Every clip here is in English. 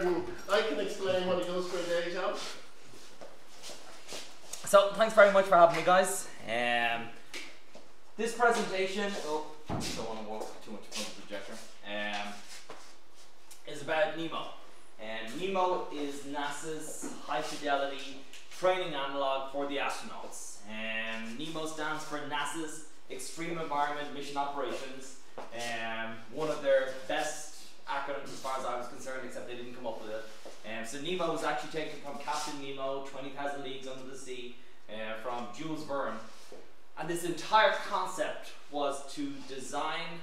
I can explain what he does for a day job. So thanks very much for having me, guys. Um, this presentation, oh, I don't want to walk too much of the projector, um, is about NEEMO. And NEEMO is NASA's high fidelity training analog for the astronauts. And NEEMO stands for NASA's Extreme Environment Mission Operations. Um, one of their best as far as I was concerned, except they didn't come up with it. Um, so NEEMO was actually taken from Captain Nemo, 20,000 Leagues Under the Sea, uh, from Jules Verne. And this entire concept was to design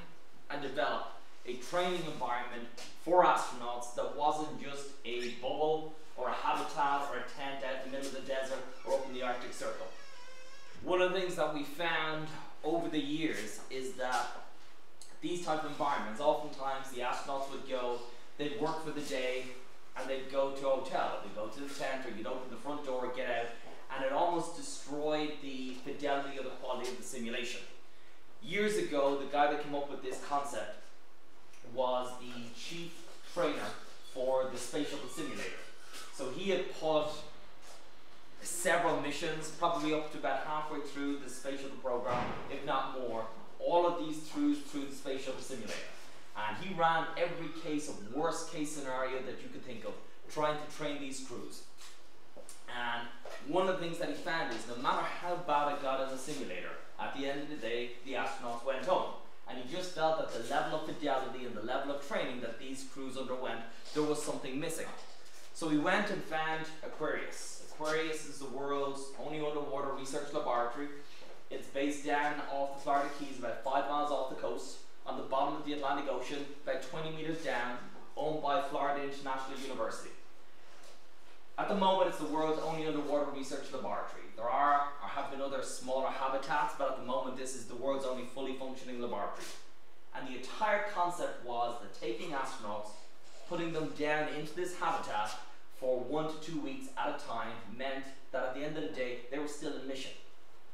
and develop a training environment for astronauts that wasn't just a bubble or a habitat or a tent out in the middle of the desert or up in the Arctic Circle. One of the things that we found over the years is that these type of environments, oftentimes the astronauts would go, they'd work for the day, and they'd go to a hotel, they'd go to the tent, or you'd open the front door, get out, and it almost destroyed the fidelity or the quality of the simulation. Years ago, the guy that came up with this concept was the chief trainer for the Space Shuttle Simulator. So he had put several missions, probably up to about halfway through the Space Shuttle program, if not more, all of these through through the Space Shuttle Simulator. And he ran every case of worst case scenario that you could think of, trying to train these crews. And one of the things that he found is no matter how bad it got in the simulator, at the end of the day, the astronauts went home. And he just felt that the level of fidelity and the level of training that these crews underwent, there was something missing. So he went and found Aquarius. Aquarius is the world's only underwater research laboratory. It's based down off the Florida Keys, about five miles off the coast, on the bottom of the Atlantic Ocean, about 20 meters down, owned by Florida International University. At the moment, it's the world's only underwater research laboratory. There are or have been other smaller habitats, but at the moment, this is the world's only fully functioning laboratory. And the entire concept was that taking astronauts, putting them down into this habitat for one to two weeks at a time meant that at the end of the day, they were still in mission.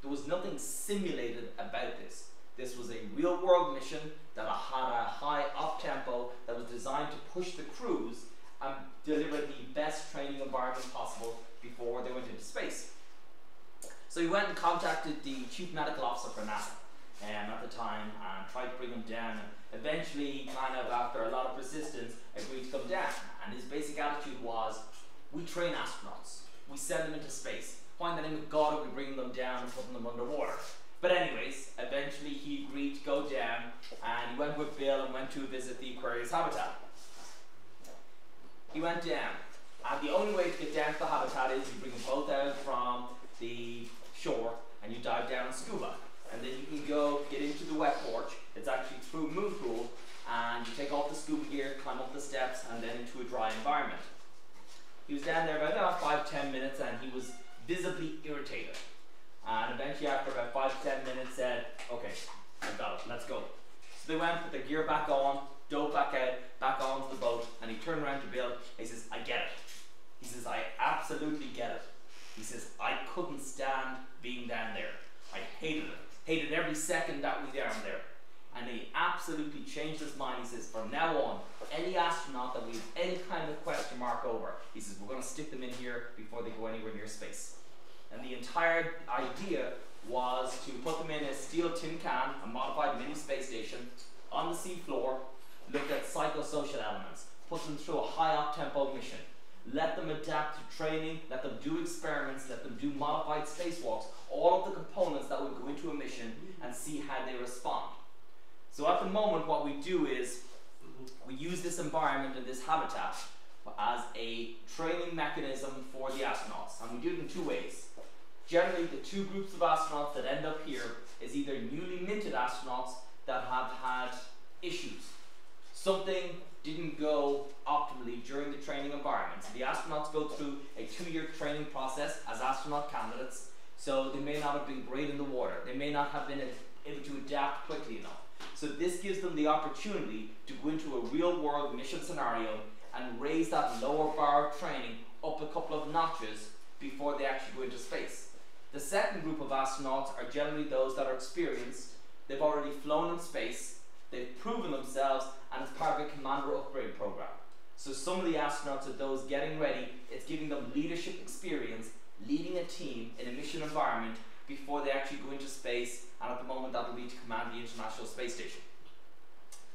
There was nothing simulated about this. This was a real world mission that had a high up tempo that was designed to push the crews and deliver the best training environment possible before they went into space. So he went and contacted the chief medical officer for NASA um, at the time and tried to bring him down and eventually kind of after a lot of persistence agreed to come down and his basic attitude was we train astronauts we send them into space in the name of God are we bringing them down and putting them underwater but anyways eventually he agreed to go down and he went with Bill and went to visit the Aquarius habitat he went down. And the only way to get down to the habitat is you bring them both out from the shore and you dive down and scuba. And then you can go get into the wet porch. It's actually through a Moon Pool. And you take off the scuba gear, climb up the steps, and then into a dry environment. He was down there about, about five, ten minutes and he was visibly irritated. And eventually after about five to ten minutes said, okay, I've got it, let's go. So they went, put their gear back on, dove back out, back onto the boat, and he turned around to Bill. He says, I get it. He says, I absolutely get it. He says, I couldn't stand being down there. I hated it. Hated every second that we down there. And he absolutely changed his mind. He says, from now on, any astronaut that we have any kind of question mark over, he says, we're going to stick them in here before they go anywhere near space. And the entire idea was to put them in a steel tin can, a modified mini space station, on the seafloor, look at psychosocial elements, put them through a high up tempo mission, let them adapt to training, let them do experiments, let them do modified spacewalks, all of the components that would go into a mission and see how they respond. So at the moment what we do is we use this environment and this habitat as a training mechanism for the astronauts and we do it in two ways. Generally the two groups of astronauts that end up here is either newly minted astronauts that have had issues something didn't go optimally during the training environment. So the astronauts go through a two-year training process as astronaut candidates, so they may not have been great in the water. They may not have been able to adapt quickly enough. So this gives them the opportunity to go into a real-world mission scenario and raise that lower bar of training up a couple of notches before they actually go into space. The second group of astronauts are generally those that are experienced. They've already flown in space They've proven themselves and it's part of a commander upgrade program. So some of the astronauts are those getting ready. It's giving them leadership experience, leading a team in a mission environment before they actually go into space. And at the moment, that'll be to command the International Space Station.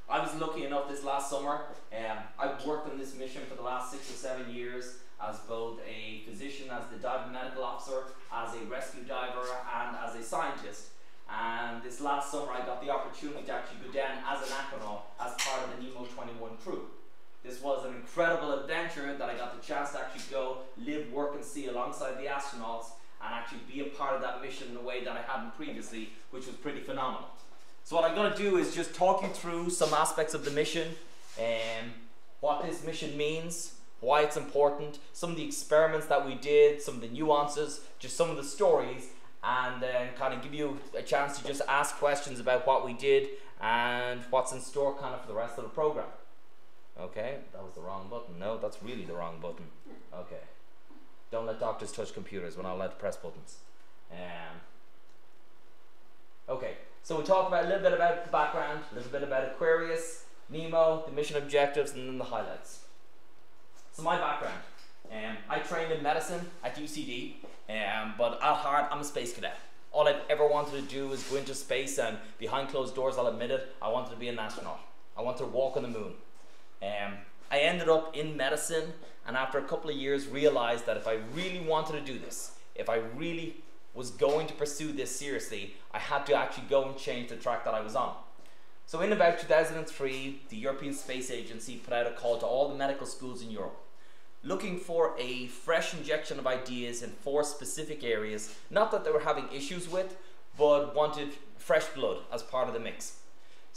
I was lucky enough this last summer. Um, I've worked on this mission for the last six or seven years as both a physician, as the diving medical officer, as a rescue diver, and as a scientist. And this last summer, I got the opportunity to actually go down as an astronaut as part of the NEEMO 21 crew. This was an incredible adventure that I got the chance to actually go, live, work, and see alongside the astronauts and actually be a part of that mission in a way that I hadn't previously, which was pretty phenomenal. So what I'm going to do is just talk you through some aspects of the mission and what this mission means, why it's important, some of the experiments that we did, some of the nuances, just some of the stories, and uh, then kind of give you a chance to just ask questions about what we did and what's in store kind of for the rest of the program. Okay, that was the wrong button. No, that's really the wrong button. Okay. Don't let doctors touch computers. We're not allowed to press buttons. Um, okay, so we talked about a little bit about the background, a little bit about Aquarius, NEEMO, the mission objectives, and then the highlights. So my background. Um, I trained in medicine at UCD, um, but at heart, I'm a space cadet. All I've ever wanted to do is go into space, and behind closed doors, I'll admit it, I wanted to be an astronaut. I wanted to walk on the moon. Um, I ended up in medicine, and after a couple of years, realized that if I really wanted to do this, if I really was going to pursue this seriously, I had to actually go and change the track that I was on. So, in about 2003, the European Space Agency put out a call to all the medical schools in Europe looking for a fresh injection of ideas in four specific areas, not that they were having issues with, but wanted fresh blood as part of the mix.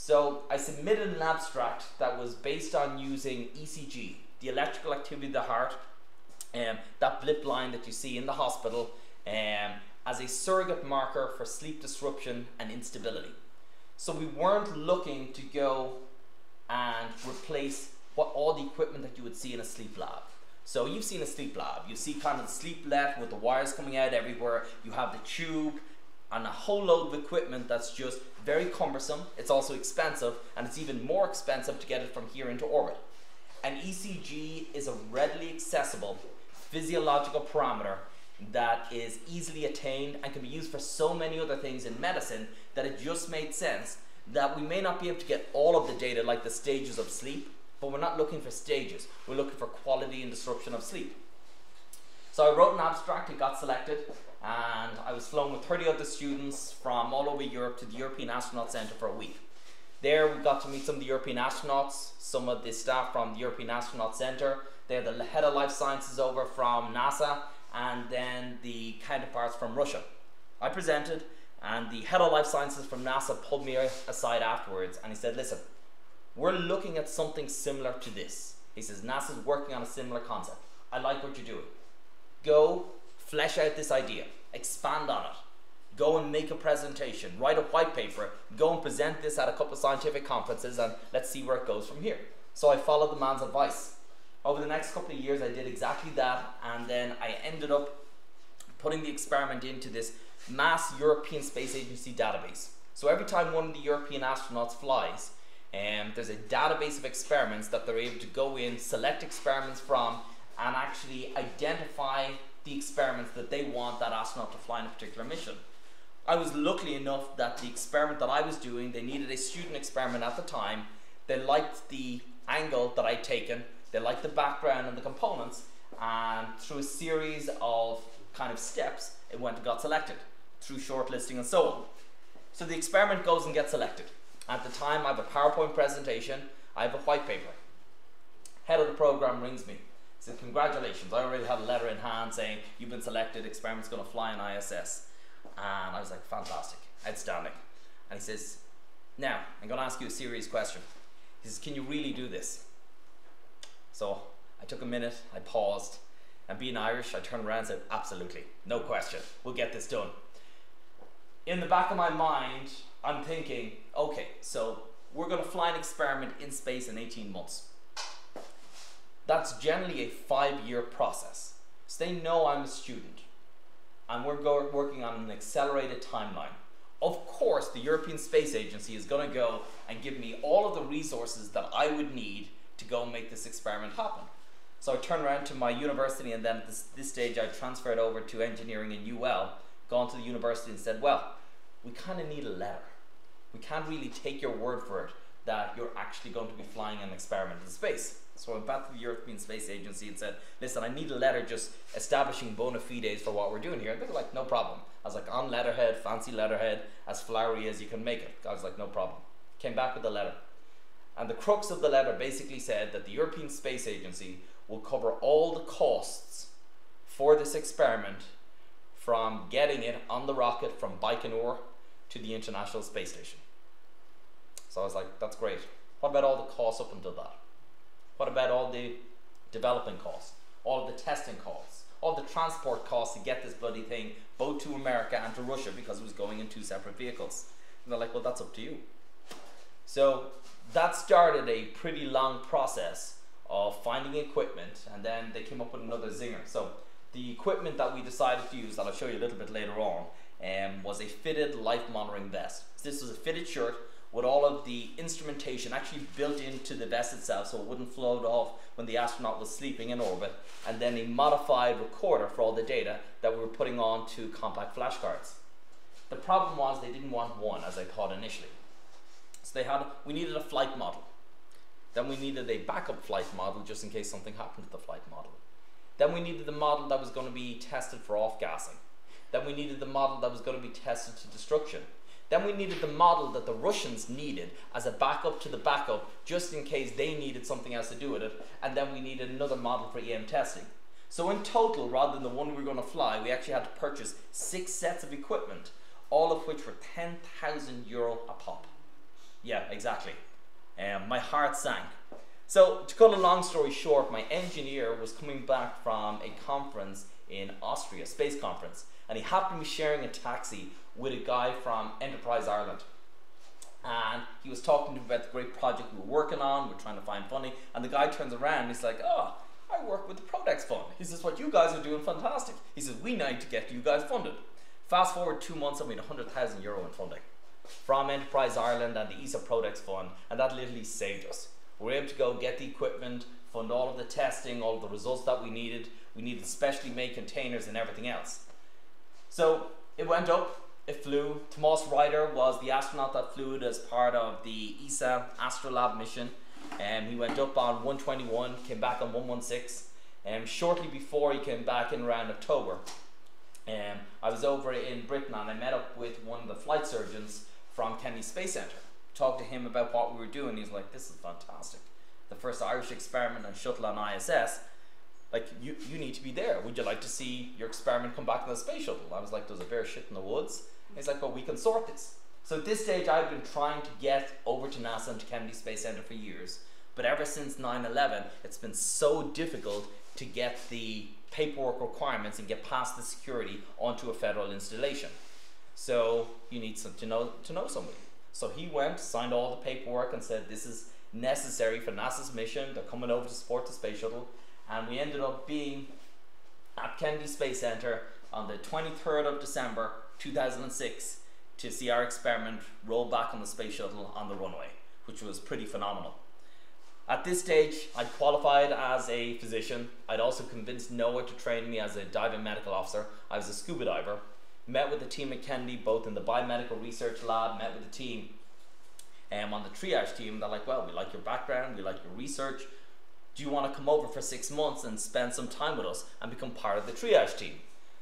So I submitted an abstract that was based on using ECG, the electrical activity of the heart, um, that blip line that you see in the hospital, um, as a surrogate marker for sleep disruption and instability. So we weren't looking to go and replace what all the equipment that you would see in a sleep lab. So you've seen a sleep lab. You see kind of the sleep left with the wires coming out everywhere. You have the tube, and a whole load of equipment that's just very cumbersome. It's also expensive, and it's even more expensive to get it from here into orbit. An ECG is a readily accessible physiological parameter that is easily attained and can be used for so many other things in medicine that it just made sense that we may not be able to get all of the data like the stages of sleep, but we're not looking for stages. We're looking for quality and disruption of sleep. So I wrote an abstract, it got selected, and I was flown with 30 other students from all over Europe to the European Astronaut Centre for a week. There we got to meet some of the European astronauts, some of the staff from the European Astronaut Centre. They're the head of life sciences over from NASA, and then the counterparts from Russia. I presented, and the head of life sciences from NASA pulled me aside afterwards, and he said, "Listen, we're looking at something similar to this." He says, "NASA's working on a similar concept. I like what you're doing. Go flesh out this idea, expand on it, go and make a presentation, write a white paper, go and present this at a couple of scientific conferences, and let's see where it goes from here. So I followed the man's advice. Over the next couple of years, I did exactly that, and then I ended up putting the experiment into this mass European Space Agency database. So every time one of the European astronauts flies, um, there's a database of experiments that they're able to go in, select experiments from, and actually identify the experiments that they want that astronaut to fly in a particular mission. I was lucky enough that the experiment that I was doing, they needed a student experiment at the time. They liked the angle that I'd taken, they liked the background and the components, and through a series of kind of steps, it went and got selected through shortlisting and so on. So the experiment goes and gets selected. At the time, I have a PowerPoint presentation, I have a white paper. Head of the program rings me said, Congratulations, I already had a letter in hand saying you've been selected, experiment's to fly in ISS. And I was like, Fantastic, outstanding. And he says, Now, I'm to ask you a serious question. He says, Can you really do this? So I took a minute, I paused, and being Irish, I turned around and said, Absolutely, no question, we'll get this done. In the back of my mind, I'm thinking, okay, so we're to fly an experiment in space in 18 months. That's generally a five year process. So they know I'm a student and we're go- working on an accelerated timeline. Of course, the European Space Agency is going to go and give me all of the resources that I would need to go and make this experiment happen. So I turned around to my university, and then at this, this stage, I transferred over to engineering in UL, gone to the university and said, Well, we kind of need a letter. We can't really take your word for it that you're actually going to be flying an experiment in space. So I went back to the European Space Agency and said, listen, I need a letter just establishing bona fides for what we're doing here. And they were like, no problem. I was like, on letterhead, fancy letterhead, as flowery as you can make it. I was like, no problem. Came back with the letter. And the crux of the letter basically said that the European Space Agency will cover all the costs for this experiment from getting it on the rocket from Baikonur to the International Space Station. So I was like, that's great. What about all the costs up until that? What about all the developing costs, all the testing costs, all the transport costs to get this bloody thing both to America and to Russia because it was going in two separate vehicles? And they're like, well, that's up to you. So that started a pretty long process of finding equipment, and then they came up with another zinger. So the equipment that we decided to use, that I'll show you a little bit later on, um, was a fitted life monitoring vest. So this was a fitted shirt with all of the instrumentation actually built into the vest itself so it wouldn't float off when the astronaut was sleeping in orbit, and then a modified recorder for all the data that we were putting on to compact flashcards. The problem was they didn't want one as I thought initially. So they had we needed a flight model. Then we needed a backup flight model just in case something happened to the flight model. Then we needed the model that was going to be tested for off-gassing. Then we needed the model that was going to be tested to destruction. Then we needed the model that the Russians needed as a backup to the backup, just in case they needed something else to do with it. And then we needed another model for EM testing. So in total, rather than the one we were going to fly, we actually had to purchase six sets of equipment, all of which were 10,000 euro a pop. Yeah, exactly. Um, my heart sank. So to cut a long story short, my engineer was coming back from a conference in Austria, a space conference, and he happened to be sharing a taxi with a guy from Enterprise Ireland. And he was talking to me about the great project we were working on, we're trying to find funding, and the guy turns around and he's like, Oh, I work with the Prodex Fund. He says, What you guys are doing fantastic. He says, We need to get you guys funded. Fast forward two months, I made 100,000 euro in funding from Enterprise Ireland and the ESA Prodex Fund, and that literally saved us. We were able to go get the equipment, fund all of the testing, all of the results that we needed. We needed specially made containers and everything else. So it went up, it flew. Thomas Reiter was the astronaut that flew it as part of the ESA Astrolab mission. And um, he went up on 121, came back on 116. And um, shortly before he came back in around October, um, I was over in Britain and I met up with one of the flight surgeons from Kennedy Space Center. Talked to him about what we were doing. He's like, "This is fantastic. The first Irish experiment on shuttle on ISS. Like, you, you need to be there. Would you like to see your experiment come back in the space shuttle?" I was like, "There's a bear shit in the woods." He's like, "Well, we can sort this." So at this stage, I've been trying to get over to NASA and to Kennedy Space Center for years. But ever since 9/11, it's been so difficult to get the paperwork requirements and get past the security onto a federal installation. So you need some, to know to know somebody. So he went, signed all the paperwork, and said this is necessary for NASA's mission. They're coming over to support the space shuttle, and we ended up being at Kennedy Space Center on the 23rd of December 2006 to see our experiment roll back on the space shuttle on the runway, which was pretty phenomenal. At this stage, I'd qualified as a physician. I'd also convinced NOAA to train me as a diving medical officer. I was a scuba diver. Met with the team at Kennedy, both in the biomedical research lab, met with the team um, on the triage team. They're like, well, we like your background, we like your research. Do you want to come over for six months and spend some time with us and become part of the triage team?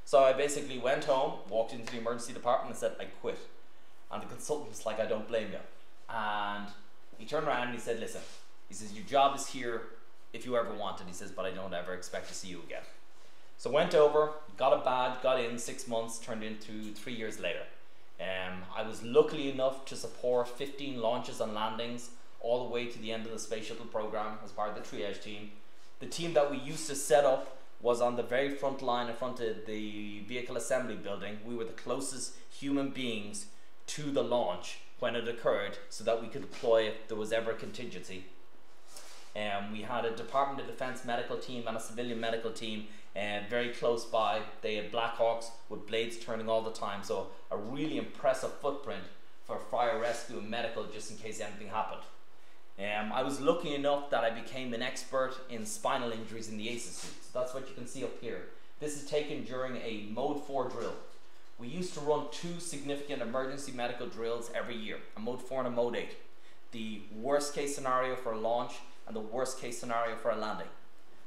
So I basically went home, walked into the emergency department and said, I quit. And the consultant was like, I don't blame you. And he turned around and he said, listen, he says, Your job is here if you ever want it. He says, But I don't ever expect to see you again. So went over, got a badge, got in six months, turned into three years later. Um, I was lucky enough to support 15 launches and landings all the way to the end of the space shuttle program as part of the triage team. The team that we used to set up was on the very front line in front of the vehicle assembly building. We were the closest human beings to the launch when it occurred so that we could deploy if there was ever a contingency. Um, we had a Department of Defense medical team and a civilian medical team uh, very close by. They had Blackhawks with blades turning all the time, so a really impressive footprint for fire rescue and medical just in case anything happened. Um, I was lucky enough that I became an expert in spinal injuries in the ACES that's what you can see up here. This is taken during a Mode 4 drill. We used to run two significant emergency medical drills every year, a Mode 4 and a Mode 8. The worst case scenario for a launch and the worst case scenario for a landing.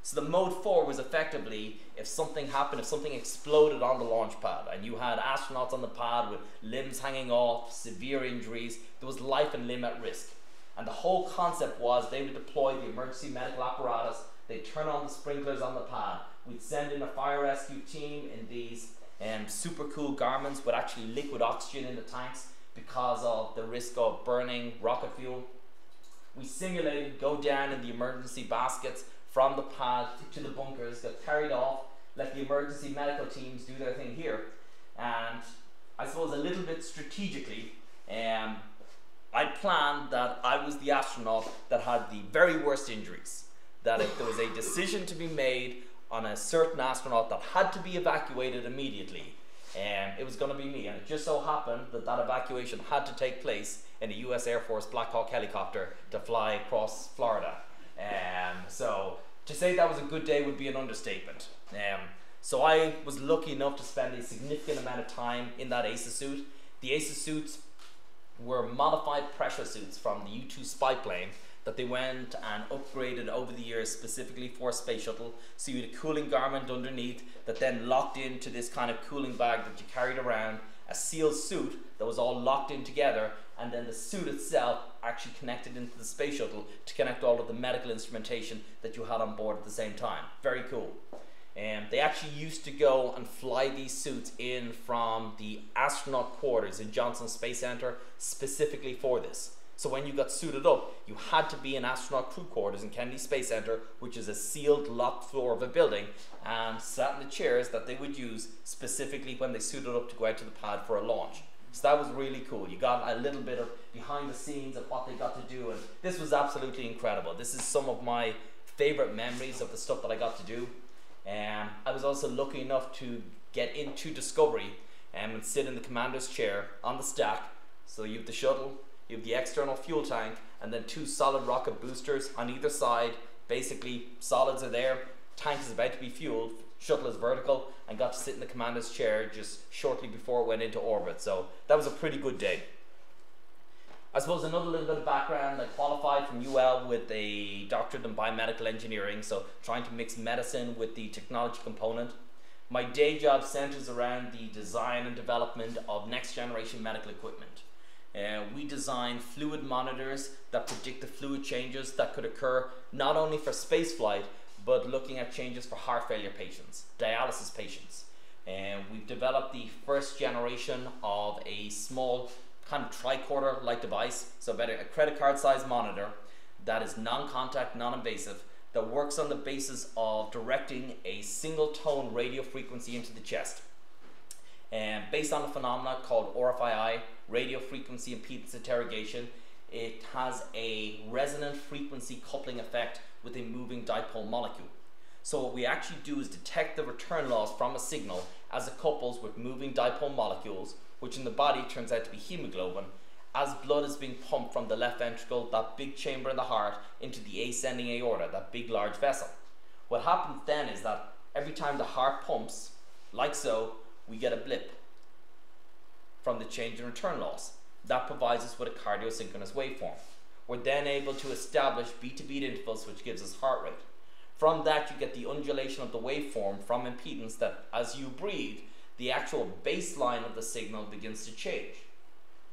So the Mode 4 was effectively if something happened, if something exploded on the launch pad and you had astronauts on the pad with limbs hanging off, severe injuries, there was life and limb at risk. And the whole concept was they would deploy the emergency medical apparatus, they'd turn on the sprinklers on the pad, we'd send in a fire rescue team in these um, super cool garments with actually liquid oxygen in the tanks because of the risk of burning rocket fuel. We simulated go down in the emergency baskets from the pad to the bunkers, get carried off, let the emergency medical teams do their thing here. And I suppose a little bit strategically, um, I planned that I was the astronaut that had the very worst injuries. That if there was a decision to be made on a certain astronaut that had to be evacuated immediately, um, it was going to be me. And it just so happened that that evacuation had to take place in a US Air Force Black Hawk helicopter to fly across Florida. Um, so to say that was a good day would be an understatement. Um, so I was lucky enough to spend a significant amount of time in that ACES suit. The ACES suits were modified pressure suits from the U-2 spy plane that they went and upgraded over the years specifically for space shuttle. So you had a cooling garment underneath that then locked into this kind of cooling bag that you carried around, a sealed suit that was all locked in together, and then the suit itself actually connected into the space shuttle to connect all of the medical instrumentation that you had on board at the same time. Very cool. Um, they actually used to go and fly these suits in from the astronaut quarters in Johnson Space Center specifically for this. So when you got suited up, you had to be in astronaut crew quarters in Kennedy Space Center, which is a sealed, locked floor of a building, and sat in the chairs that they would use specifically when they suited up to go out to the pad for a launch. So that was really cool. You got a little bit of behind the scenes of what they got to do, and this was absolutely incredible. This is some of my favorite memories of the stuff that I got to do. Um, I was also lucky enough to get into Discovery um, and sit in the commander's chair on the stack. So you have the shuttle, you have the external fuel tank, and then two solid rocket boosters on either side. Basically, solids are there, tank is about to be fueled, shuttle is vertical, and got to sit in the commander's chair just shortly before it went into orbit. So that was a pretty good day. I suppose another little bit of background, I qualified from UL with a doctorate in biomedical engineering, so trying to mix medicine with the technology component. My day job centers around the design and development of next generation medical equipment. Uh, we design fluid monitors that predict the fluid changes that could occur not only for spaceflight, but looking at changes for heart failure patients, dialysis patients. And uh, we've developed the first generation of a small kind of tricorder like device, so about a credit card size monitor that is non-contact, non-invasive, that works on the basis of directing a single tone radio frequency into the chest. And based on a phenomena called RFII, radio frequency impedance interrogation, it has a resonant frequency coupling effect with a moving dipole molecule. So what we actually do is detect the return loss from a signal as it couples with moving dipole molecules which in the body turns out to be hemoglobin, as blood is being pumped from the left ventricle, that big chamber in the heart, into the ascending aorta, that big large vessel. What happens then is that every time the heart pumps, like so, we get a blip from the change in return loss. That provides us with a cardiosynchronous waveform. We're then able to establish beat to beat intervals, which gives us heart rate. From that, you get the undulation of the waveform from impedance that as you breathe, the actual baseline of the signal begins to change.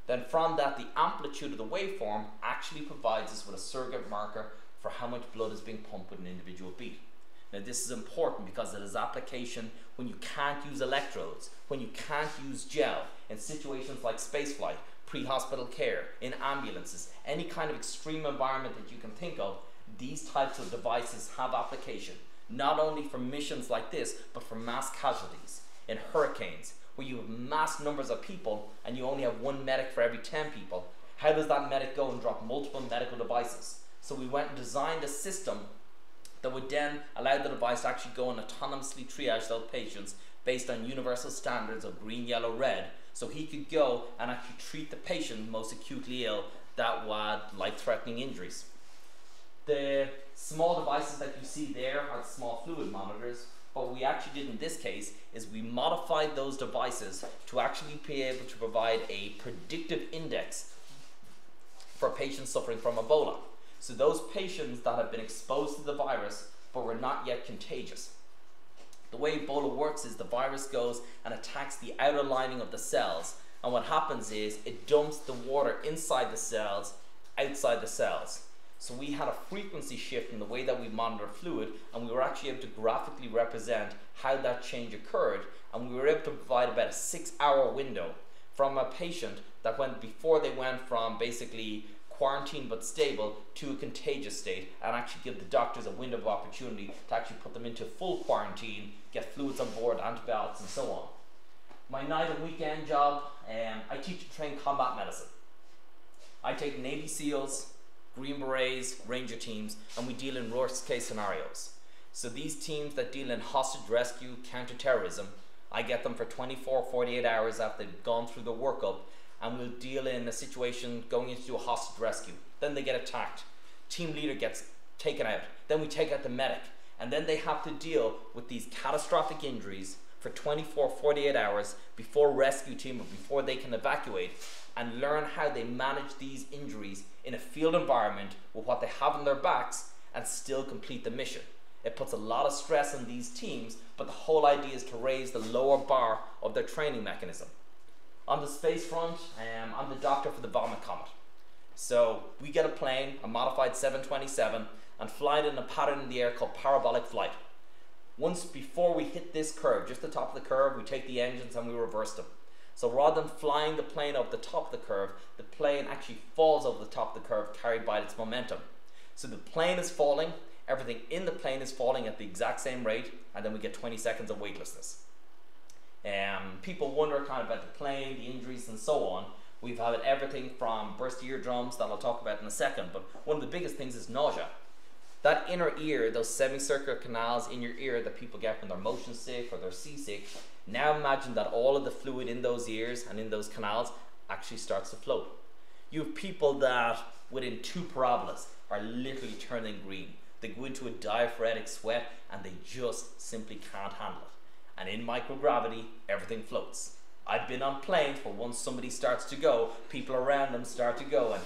Then from that, the amplitude of the waveform actually provides us with a surrogate marker for how much blood is being pumped with an individual beat. Now this is important because it is application when you can't use electrodes, when you can't use gel, in situations like spaceflight, pre-hospital care, in ambulances, any kind of extreme environment that you can think of, these types of devices have application, not only for missions like this, but for mass casualties in hurricanes, where you have mass numbers of people and you only have one medic for every 10 people, how does that medic go and drop multiple medical devices? So we went and designed a system that would then allow the device to actually go and autonomously triage those patients based on universal standards of green, yellow, red. So he could go and actually treat the patient most acutely ill that had life-threatening injuries. the small devices that you see there are small fluid monitors. What we actually did in this case is we modified those devices to actually be able to provide a predictive index for patients suffering from Ebola. So those patients that have been exposed to the virus but were not yet contagious. The way Ebola works is the virus goes and attacks the outer lining of the cells and what happens is it dumps the water inside the cells outside the cells. So we had a frequency shift in the way that we monitor fluid, and we were actually able to graphically represent how that change occurred, and we were able to provide about a six-hour window from a patient that went before they went from basically quarantine but stable to a contagious state and actually give the doctors a window of opportunity to actually put them into full quarantine, get fluids on board, antibiotics and so on. My night and weekend job, um, I teach and train combat medicine. I take Navy SEALs, Green Berets, Ranger teams, and we deal in worst case scenarios. So these teams that deal in hostage rescue, counterterrorism, I get them for 24, 48 hours after they've gone through the workup, and we'll deal in a situation going into a hostage rescue. Then they get attacked. Team leader gets taken out. Then we take out the medic. And then they have to deal with these catastrophic injuries for 24, 48 hours before rescue team or before they can evacuate and learn how they manage these injuries in a field environment with what they have on their backs and still complete the mission. It puts a lot of stress on these teams, but the whole idea is to raise the lower bar of their training mechanism. On the space front, um, I'm the doctor for the Vomit Comet. So we get a plane, a modified 727, and fly it in a pattern in the air called parabolic flight. Once before we hit this curve, just the top of the curve, we take the engines and we reverse them. So rather than flying the plane up the top of the curve, the plane actually falls over the top of the curve carried by its momentum. So the plane is falling, everything in the plane is falling at the exact same rate, and then we get 20 seconds of weightlessness. Um, people wonder kind of about the plane, the injuries, and so on. We've had everything from burst eardrums that I'll talk about in a second, but one of the biggest things is nausea. That inner ear, those semicircular canals in your ear that people get when they're motion sick or they're seasick, now imagine that all of the fluid in those ears and in those canals actually starts to float. You have people that within two parabolas are literally turning green. They go into a diaphoretic sweat and they just simply can't handle it. And in microgravity, everything floats. I've been on planes where once somebody starts to go, people around them start to go and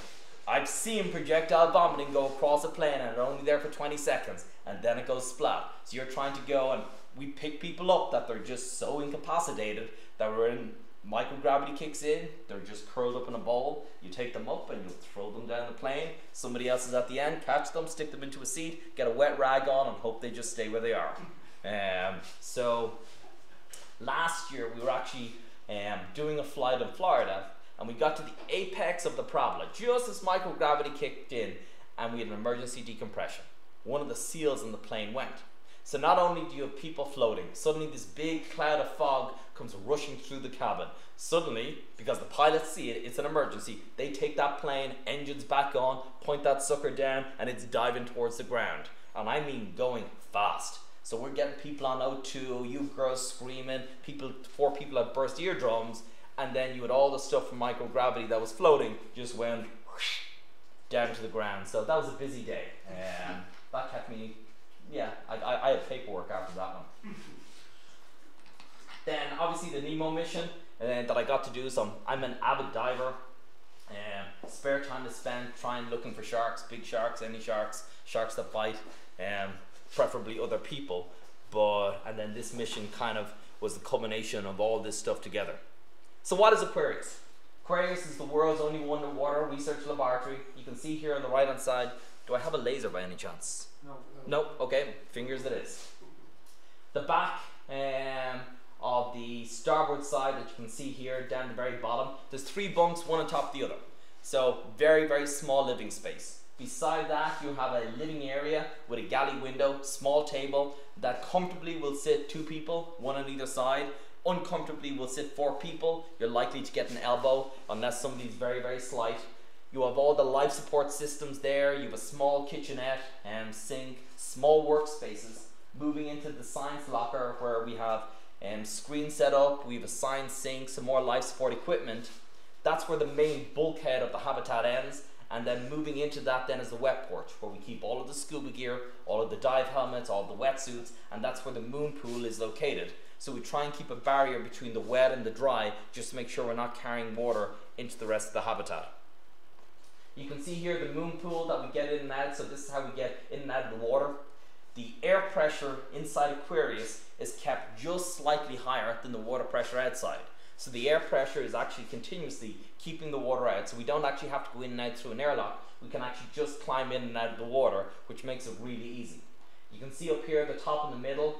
I've seen projectile vomiting go across a plane and only there for 20 seconds and then it goes splat. So you're trying to go and we pick people up that they're just so incapacitated that we're in microgravity kicks in, they're just curled up in a ball. You take them up and you throw them down the plane. Somebody else is at the end, catch them, stick them into a seat, get a wet rag on, and hope they just stay where they are. Um, so last year we were actually um, doing a flight in Florida and we got to the apex of the parabola just as microgravity kicked in and we had an emergency decompression. One of the seals in the plane went. So not only do you have people floating, suddenly this big cloud of fog comes rushing through the cabin. Suddenly, because the pilots see it, it's an emergency, they take that plane, engines back on, point that sucker down, and it's diving towards the ground. And I mean going fast. So we're getting people on O2, you girls screaming, people, four people have burst eardrums, and then you had all the stuff from microgravity that was floating just went whoosh, down to the ground. So that was a busy day. Um, that kept me, yeah, I, I, I had paperwork after that one. then obviously the NEEMO mission uh, that I got to do. So I'm an avid diver. Um, spare time to spend trying looking for sharks, big sharks, any sharks, sharks that bite, um, preferably other people. But and then this mission kind of was the culmination of all this stuff together. So what is Aquarius? Aquarius is the world's only underwater research laboratory. You can see here on the right hand side. Do I have a laser by any chance? No. No. Okay. Fingers it is. The back um, of the starboard side that you can see here down the very bottom. There's three bunks, one on top of the other. So very very small living space. Beside that, you have a living area with a galley window, small table that comfortably will sit two people, one on either side uncomfortably will sit four people. You're likely to get an elbow unless somebody's very, very slight. You have all the life support systems there. You have a small kitchenette and sink, small workspaces. Moving into the science locker where we have um, screen set up, we have a science sink, some more life support equipment. That's where the main bulkhead of the habitat ends. And then moving into that then is the wet porch where we keep all of the scuba gear, all of the dive helmets, all the wetsuits, and that's where the moon pool is located. So we try and keep a barrier between the wet and the dry just to make sure we're not carrying water into the rest of the habitat. You can see here the moon pool that we get in and out, so this is how we get in and out of the water. The air pressure inside Aquarius is kept just slightly higher than the water pressure outside. So the air pressure is actually continuously keeping the water out. So we don't actually have to go in and out through an airlock. We can actually just climb in and out of the water, which makes it really easy. You can see up here the top in the middle,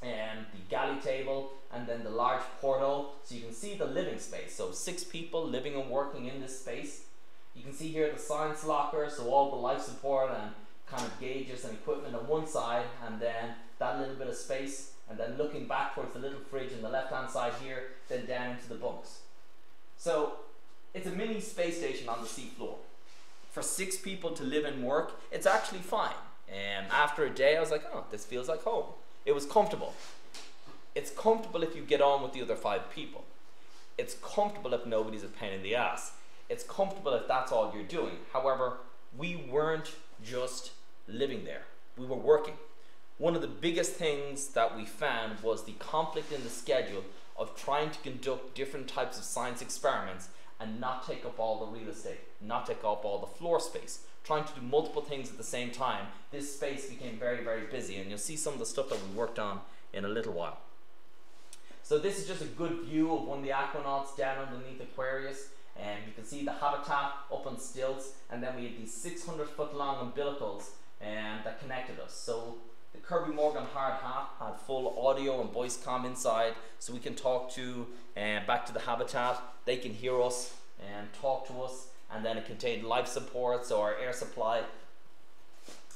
and the galley table, and then the large portal. So you can see the living space. So six people living and working in this space. You can see here the science locker, so all the life support and kind of gauges and equipment on one side, and then that little bit of space and then looking back towards the little fridge on the left hand side here, then down into the bunks. So it's a mini space station on the seafloor. For six people to live and work, it's actually fine. And after a day, I was like, oh, this feels like home. It was comfortable. It's comfortable if you get on with the other five people. It's comfortable if nobody's a pain in the ass. It's comfortable if that's all you're doing. However, we weren't just living there, we were working one of the biggest things that we found was the conflict in the schedule of trying to conduct different types of science experiments and not take up all the real estate, not take up all the floor space, trying to do multiple things at the same time. This space became very, very busy, and you'll see some of the stuff that we worked on in a little while. So this is just a good view of one of the aquanauts down underneath Aquarius. And you can see the habitat up on stilts, and then we had these 600 foot long umbilicals um, that connected us. So the Kirby Morgan hard hat had full audio and voice com inside, so we can talk to uh, back to the habitat. They can hear us and talk to us, and then it contained life support, so our air supply,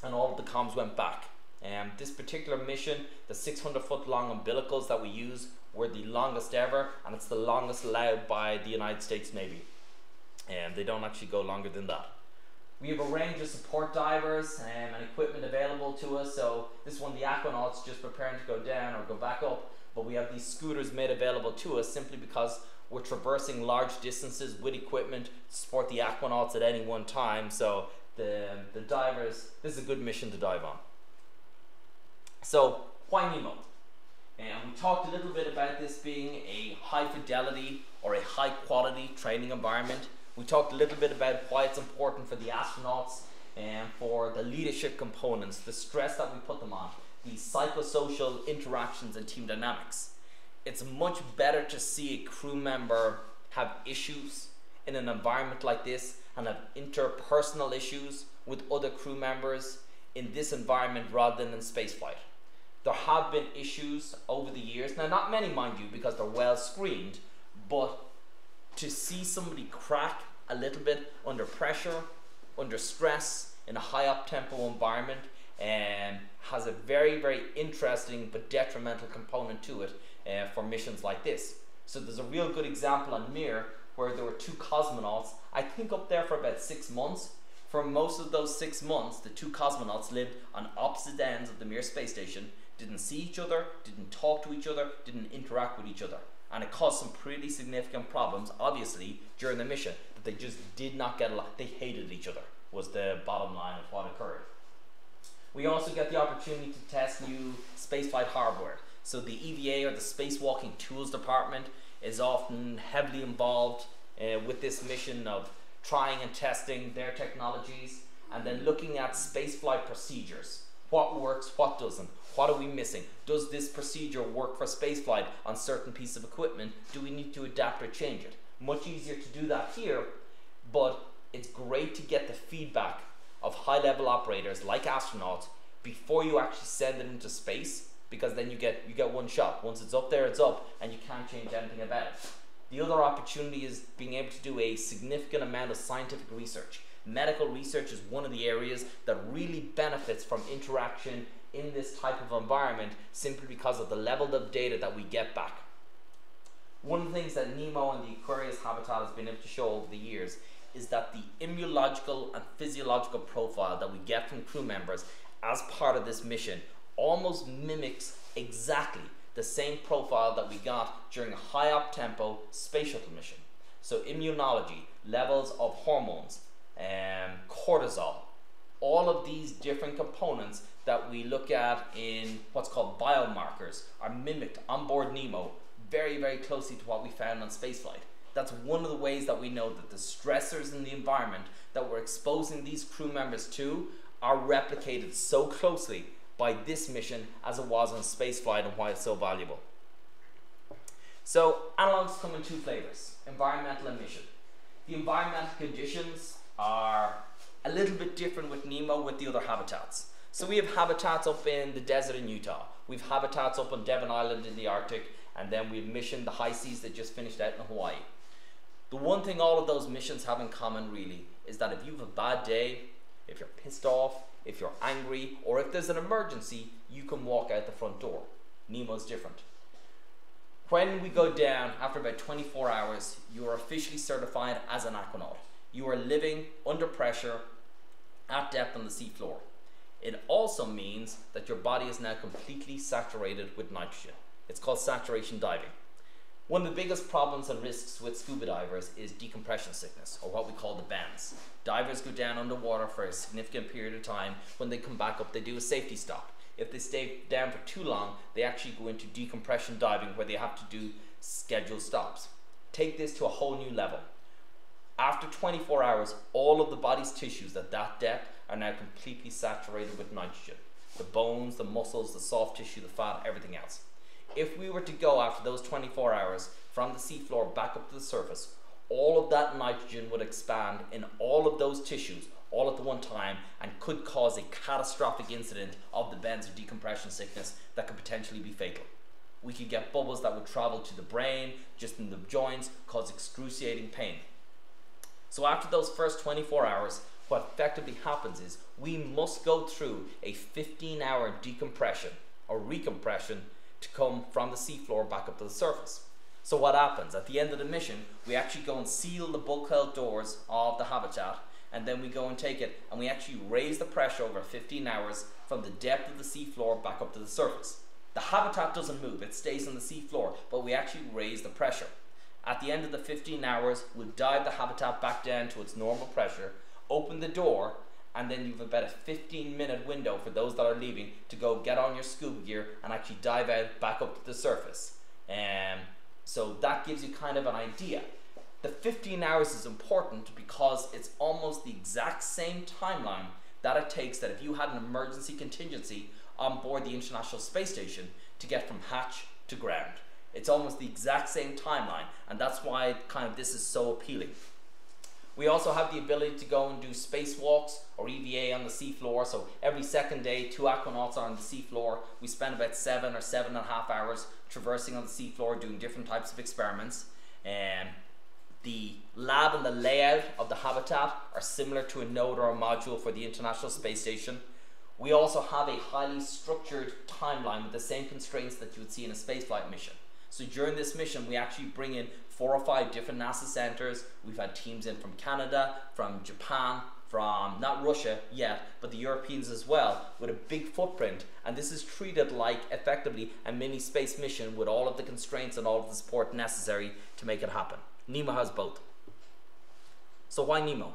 and all of the comms went back. Um, this particular mission, the 600 foot long umbilicals that we use, were the longest ever, and it's the longest allowed by the United States Navy. And um, they don't actually go longer than that. We have a range of support divers um, and equipment available to us. So this one, the Aquanauts, just preparing to go down or go back up. But we have these scooters made available to us simply because we're traversing large distances with equipment to support the Aquanauts at any one time. So the, the divers, this is a good mission to dive on. So why NEEMO? And we talked a little bit about this being a high fidelity or a high quality training environment. We talked a little bit about why it's important for the astronauts and for the leadership components, the stress that we put them on, the psychosocial interactions and team dynamics. It's much better to see a crew member have issues in an environment like this and have interpersonal issues with other crew members in this environment rather than in spaceflight. There have been issues over the years, now not many mind you because they're well screened, but to see somebody crack a little bit under pressure, under stress, in a high up tempo environment, and um, has a very, very interesting but detrimental component to it uh, for missions like this. So there's a real good example on Mir where there were two cosmonauts, I think up there for about six months. For most of those six months, the two cosmonauts lived on opposite ends of the Mir space station, didn't see each other, didn't talk to each other, didn't interact with each other and it caused some pretty significant problems, obviously, during the mission. That they just did not get along. They hated each other, was the bottom line of what occurred. We also get the opportunity to test new spaceflight hardware. So the EVA or the Spacewalking Tools Department is often heavily involved uh, with this mission of trying and testing their technologies and then looking at spaceflight procedures. What works, what doesn't, what are we missing? Does this procedure work for spaceflight on certain piece of equipment? Do we need to adapt or change it? Much easier to do that here, but it's great to get the feedback of high level operators like astronauts before you actually send it into space because then you get you get one shot. Once it's up there, it's up and you can't change anything about it. The other opportunity is being able to do a significant amount of scientific research. Medical research is one of the areas that really benefits from interaction in this type of environment simply because of the level of data that we get back. One of the things that NEEMO and the Aquarius habitat has been able to show over the years is that the immunological and physiological profile that we get from crew members as part of this mission almost mimics exactly the same profile that we got during a high up tempo space shuttle mission. So, immunology, levels of hormones, um, cortisol. All of these different components that we look at in what's called biomarkers are mimicked on board NEEMO very, very closely to what we found on spaceflight. That's one of the ways that we know that the stressors in the environment that we're exposing these crew members to are replicated so closely by this mission as it was on spaceflight and why it's so valuable. So analogs come in two flavors, environmental and mission. The environmental conditions are a little bit different with NEEMO with the other habitats. So we have habitats up in the desert in Utah. We've habitats up on Devon Island in the Arctic, and then we've mission the HI-SEAS that just finished out in Hawaii. The one thing all of those missions have in common really is that if you have a bad day, if you're pissed off, if you're angry, or if there's an emergency, you can walk out the front door. NEEMO's different. When we go down after about 24 hours, you are officially certified as an aquanaut. You are living under pressure at depth on the seafloor. It also means that your body is now completely saturated with nitrogen. It's called saturation diving. One of the biggest problems and risks with scuba divers is decompression sickness, or what we call the bends. Divers go down underwater for a significant period of time. When they come back up, they do a safety stop. If they stay down for too long, they actually go into decompression diving where they have to do scheduled stops. Take this to a whole new level. After 24 hours, all of the body's tissues at that depth are now completely saturated with nitrogen. The bones, the muscles, the soft tissue, the fat, everything else. If we were to go after those 24 hours from the seafloor back up to the surface, all of that nitrogen would expand in all of those tissues all at the one time and could cause a catastrophic incident of the bends or decompression sickness that could potentially be fatal. We could get bubbles that would travel to the brain, just in the joints, cause excruciating pain. So after those first 24 hours, what effectively happens is we must go through a 15 hour decompression or recompression to come from the seafloor back up to the surface. So what happens? At the end of the mission, we actually go and seal the bulkhead doors of the habitat and then we go and take it and we actually raise the pressure over 15 hours from the depth of the seafloor back up to the surface. The habitat doesn't move, it stays on the seafloor, but we actually raise the pressure. At the end of the 15 hours, we'll dive the habitat back down to its normal pressure open the door, and then you've about a 15 minute window for those that are leaving to go get on your scuba gear and actually dive out back up to the surface. Um, so that gives you kind of an idea. The 15 hours is important because it's almost the exact same timeline that it takes that if you had an emergency contingency on board the International Space Station to get from hatch to ground. It's almost the exact same timeline, and that's why kind of this is so appealing. We also have the ability to go and do spacewalks or EVA on the seafloor. So every second day, two aquanauts are on the seafloor. We spend about seven or seven and a half hours traversing on the seafloor doing different types of experiments. Um, the lab and the layout of the habitat are similar to a node or a module for the International Space Station. We also have a highly structured timeline with the same constraints that you would see in a spaceflight mission. So during this mission, we actually bring in four or five different NASA centers. We've had teams in from Canada, from Japan, from not Russia yet, but the Europeans as well, with a big footprint. And this is treated like effectively a mini space mission with all of the constraints and all of the support necessary to make it happen. NEEMO has both. So why NEEMO?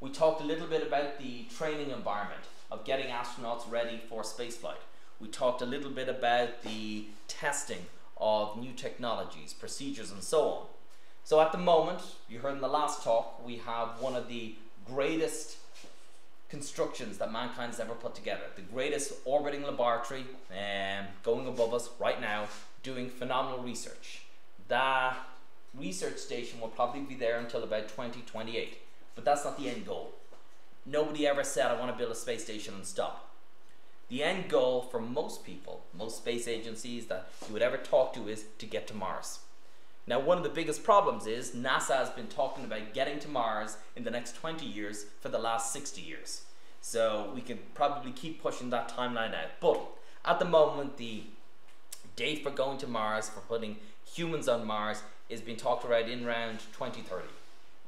We talked a little bit about the training environment of getting astronauts ready for spaceflight. We talked a little bit about the testing of new technologies, procedures, and so on. So at the moment, you heard in the last talk, we have one of the greatest constructions that mankind has ever put together. The greatest orbiting laboratory um, going above us right now, doing phenomenal research. That research station will probably be there until about 2028, but that's not the end goal. Nobody ever said, I want to build a space station and stop. The end goal for most people, most space agencies that you would ever talk to is to get to Mars. Now, one of the biggest problems is NASA has been talking about getting to Mars in the next 20 years for the last 60 years. So we can probably keep pushing that timeline out. But at the moment, the date for going to Mars, for putting humans on Mars, is being talked about in around 2030.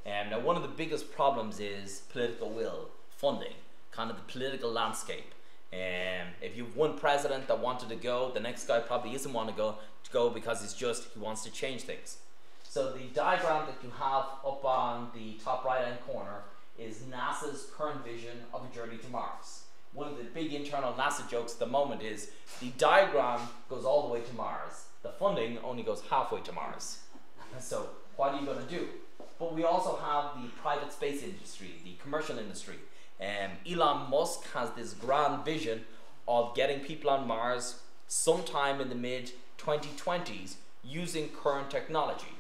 And um, now, one of the biggest problems is political will, funding, kind of the political landscape. Um, if you've one president that wanted to go, the next guy probably isn't want to go to go because it's just he wants to change things. So the diagram that you have up on the top right hand corner is NASA's current vision of a journey to Mars. One of the big internal NASA jokes at the moment is the diagram goes all the way to Mars, the funding only goes halfway to Mars. So, what are you going to do? But we also have the private space industry, the commercial industry. Um, Elon Musk has this grand vision of getting people on Mars sometime in the mid 2020s using current technology.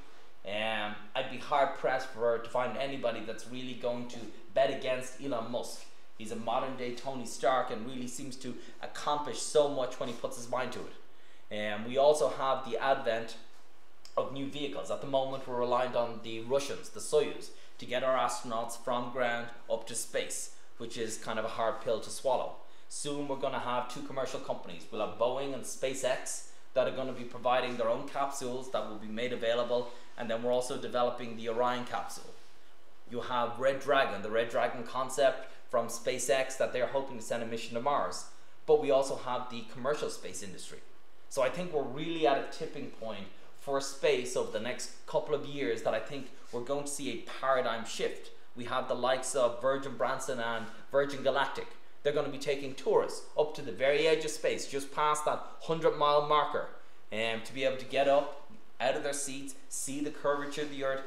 Um, I'd be hard pressed for to find anybody that's really going to bet against Elon Musk. He's a modern day Tony Stark and really seems to accomplish so much when he puts his mind to it. And um, we also have the advent of new vehicles. At the moment, we're reliant on the Russians, the Soyuz, to get our astronauts from ground up to space, which is kind of a hard pill to swallow. Soon, we're going to have two commercial companies. We'll have Boeing and SpaceX that are going to be providing their own capsules that will be made available, and then we're also developing the Orion capsule. You have Red Dragon, the Red Dragon concept from SpaceX that they're hoping to send a mission to Mars. But we also have the commercial space industry. So I think we're really at a tipping point for space over the next couple of years that I think we're going to see a paradigm shift. We have the likes of Virgin Branson and Virgin Galactic. They're going to be taking tourists up to the very edge of space, just past that 100 mile marker, and um, to be able to get up out of their seats, see the curvature of the Earth,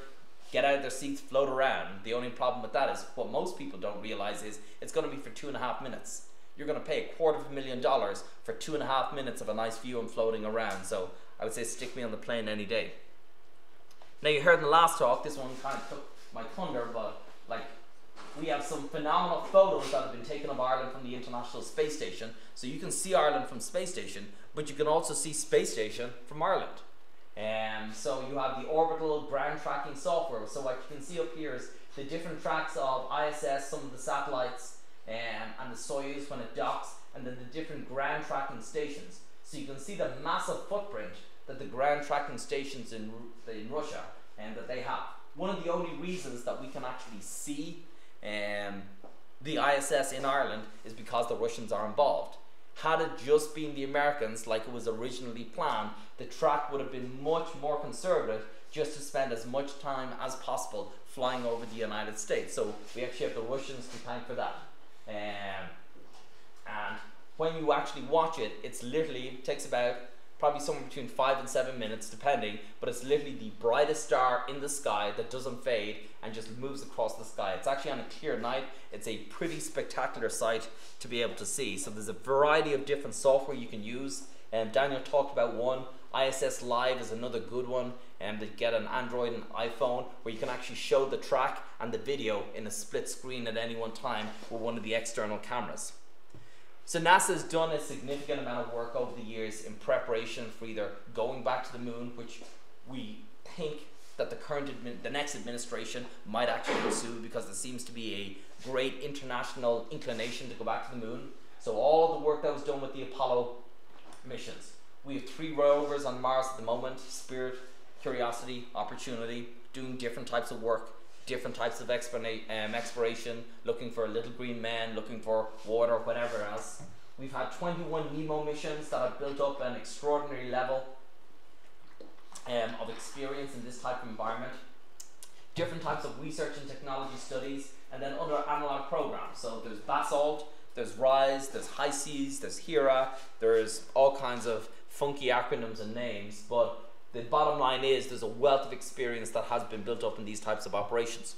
get out of their seats, float around. The only problem with that is what most people don't realize is it's going to be for two and a half minutes. You're going to pay a quarter of a million dollars for two and a half minutes of a nice view and floating around. So I would say stick me on the plane any day. Now you heard in the last talk, this one kind of took my thunder, but like we have some phenomenal photos that have been taken of Ireland from the International Space Station. So you can see Ireland from Space Station, but you can also see Space Station from Ireland. And so you have the orbital ground tracking software. So what you can see up here is the different tracks of ISS, some of the satellites, um, and the Soyuz when it docks, and then the different ground tracking stations. So you can see the massive footprint that the ground tracking stations in, in Russia and that they have. One of the only reasons that we can actually see um, the ISS in Ireland is because the Russians are involved. Had it just been the Americans like it was originally planned, the track would have been much more conservative just to spend as much time as possible flying over the United States. So we actually have the Russians to thank for that. Um, and when you actually watch it, it's literally it takes about probably somewhere between five and seven minutes, depending. But it's literally the brightest star in the sky that doesn't fade and just moves across the sky. It's actually on a clear night. It's a pretty spectacular sight to be able to see. So there's a variety of different software you can use. And um, Daniel talked about one. ISS Live is another good one. And um, to get an Android and iPhone where you can actually show the track and the video in a split screen at any one time with one of the external cameras. So NASA has done a significant amount of work over the years in preparation for either going back to the moon, which we think that the current the next administration might actually pursue because there seems to be a great international inclination to go back to the moon. So all the work that was done with the Apollo missions. We have three rovers on Mars at the moment, Spirit, Curiosity, Opportunity, doing different types of work different types of um, exploration, looking for a little green man, looking for water, whatever else. We've had 21 NEEMO missions that have built up an extraordinary level um, of experience in this type of environment. Different types of research and technology studies, and then other analog programs. So there's Basalt, there's RISE, there's HI-SEAS, there's HERA, there's all kinds of funky acronyms and names, but the bottom line is there's a wealth of experience that has been built up in these types of operations.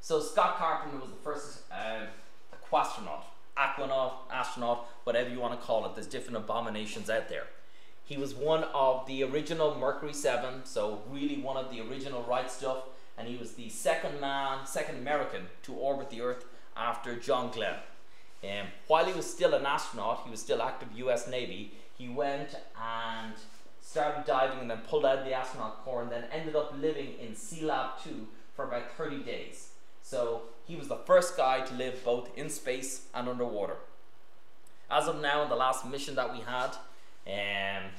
So Scott Carpenter was the first uh, aquastronaut, aquanaut, astronaut, whatever you want to call it. There's different abominations out there. He was one of the original Mercury 7, so really one of the original right stuff, and he was the second man, second American to orbit the Earth after John Glenn. Um, while he was still an astronaut, he was still active US Navy, he went and started diving and then pulled out the astronaut corps and then ended up living in Sealab 2 for about 30 days. So he was the first guy to live both in space and underwater. As of now, in the last mission that we had, um,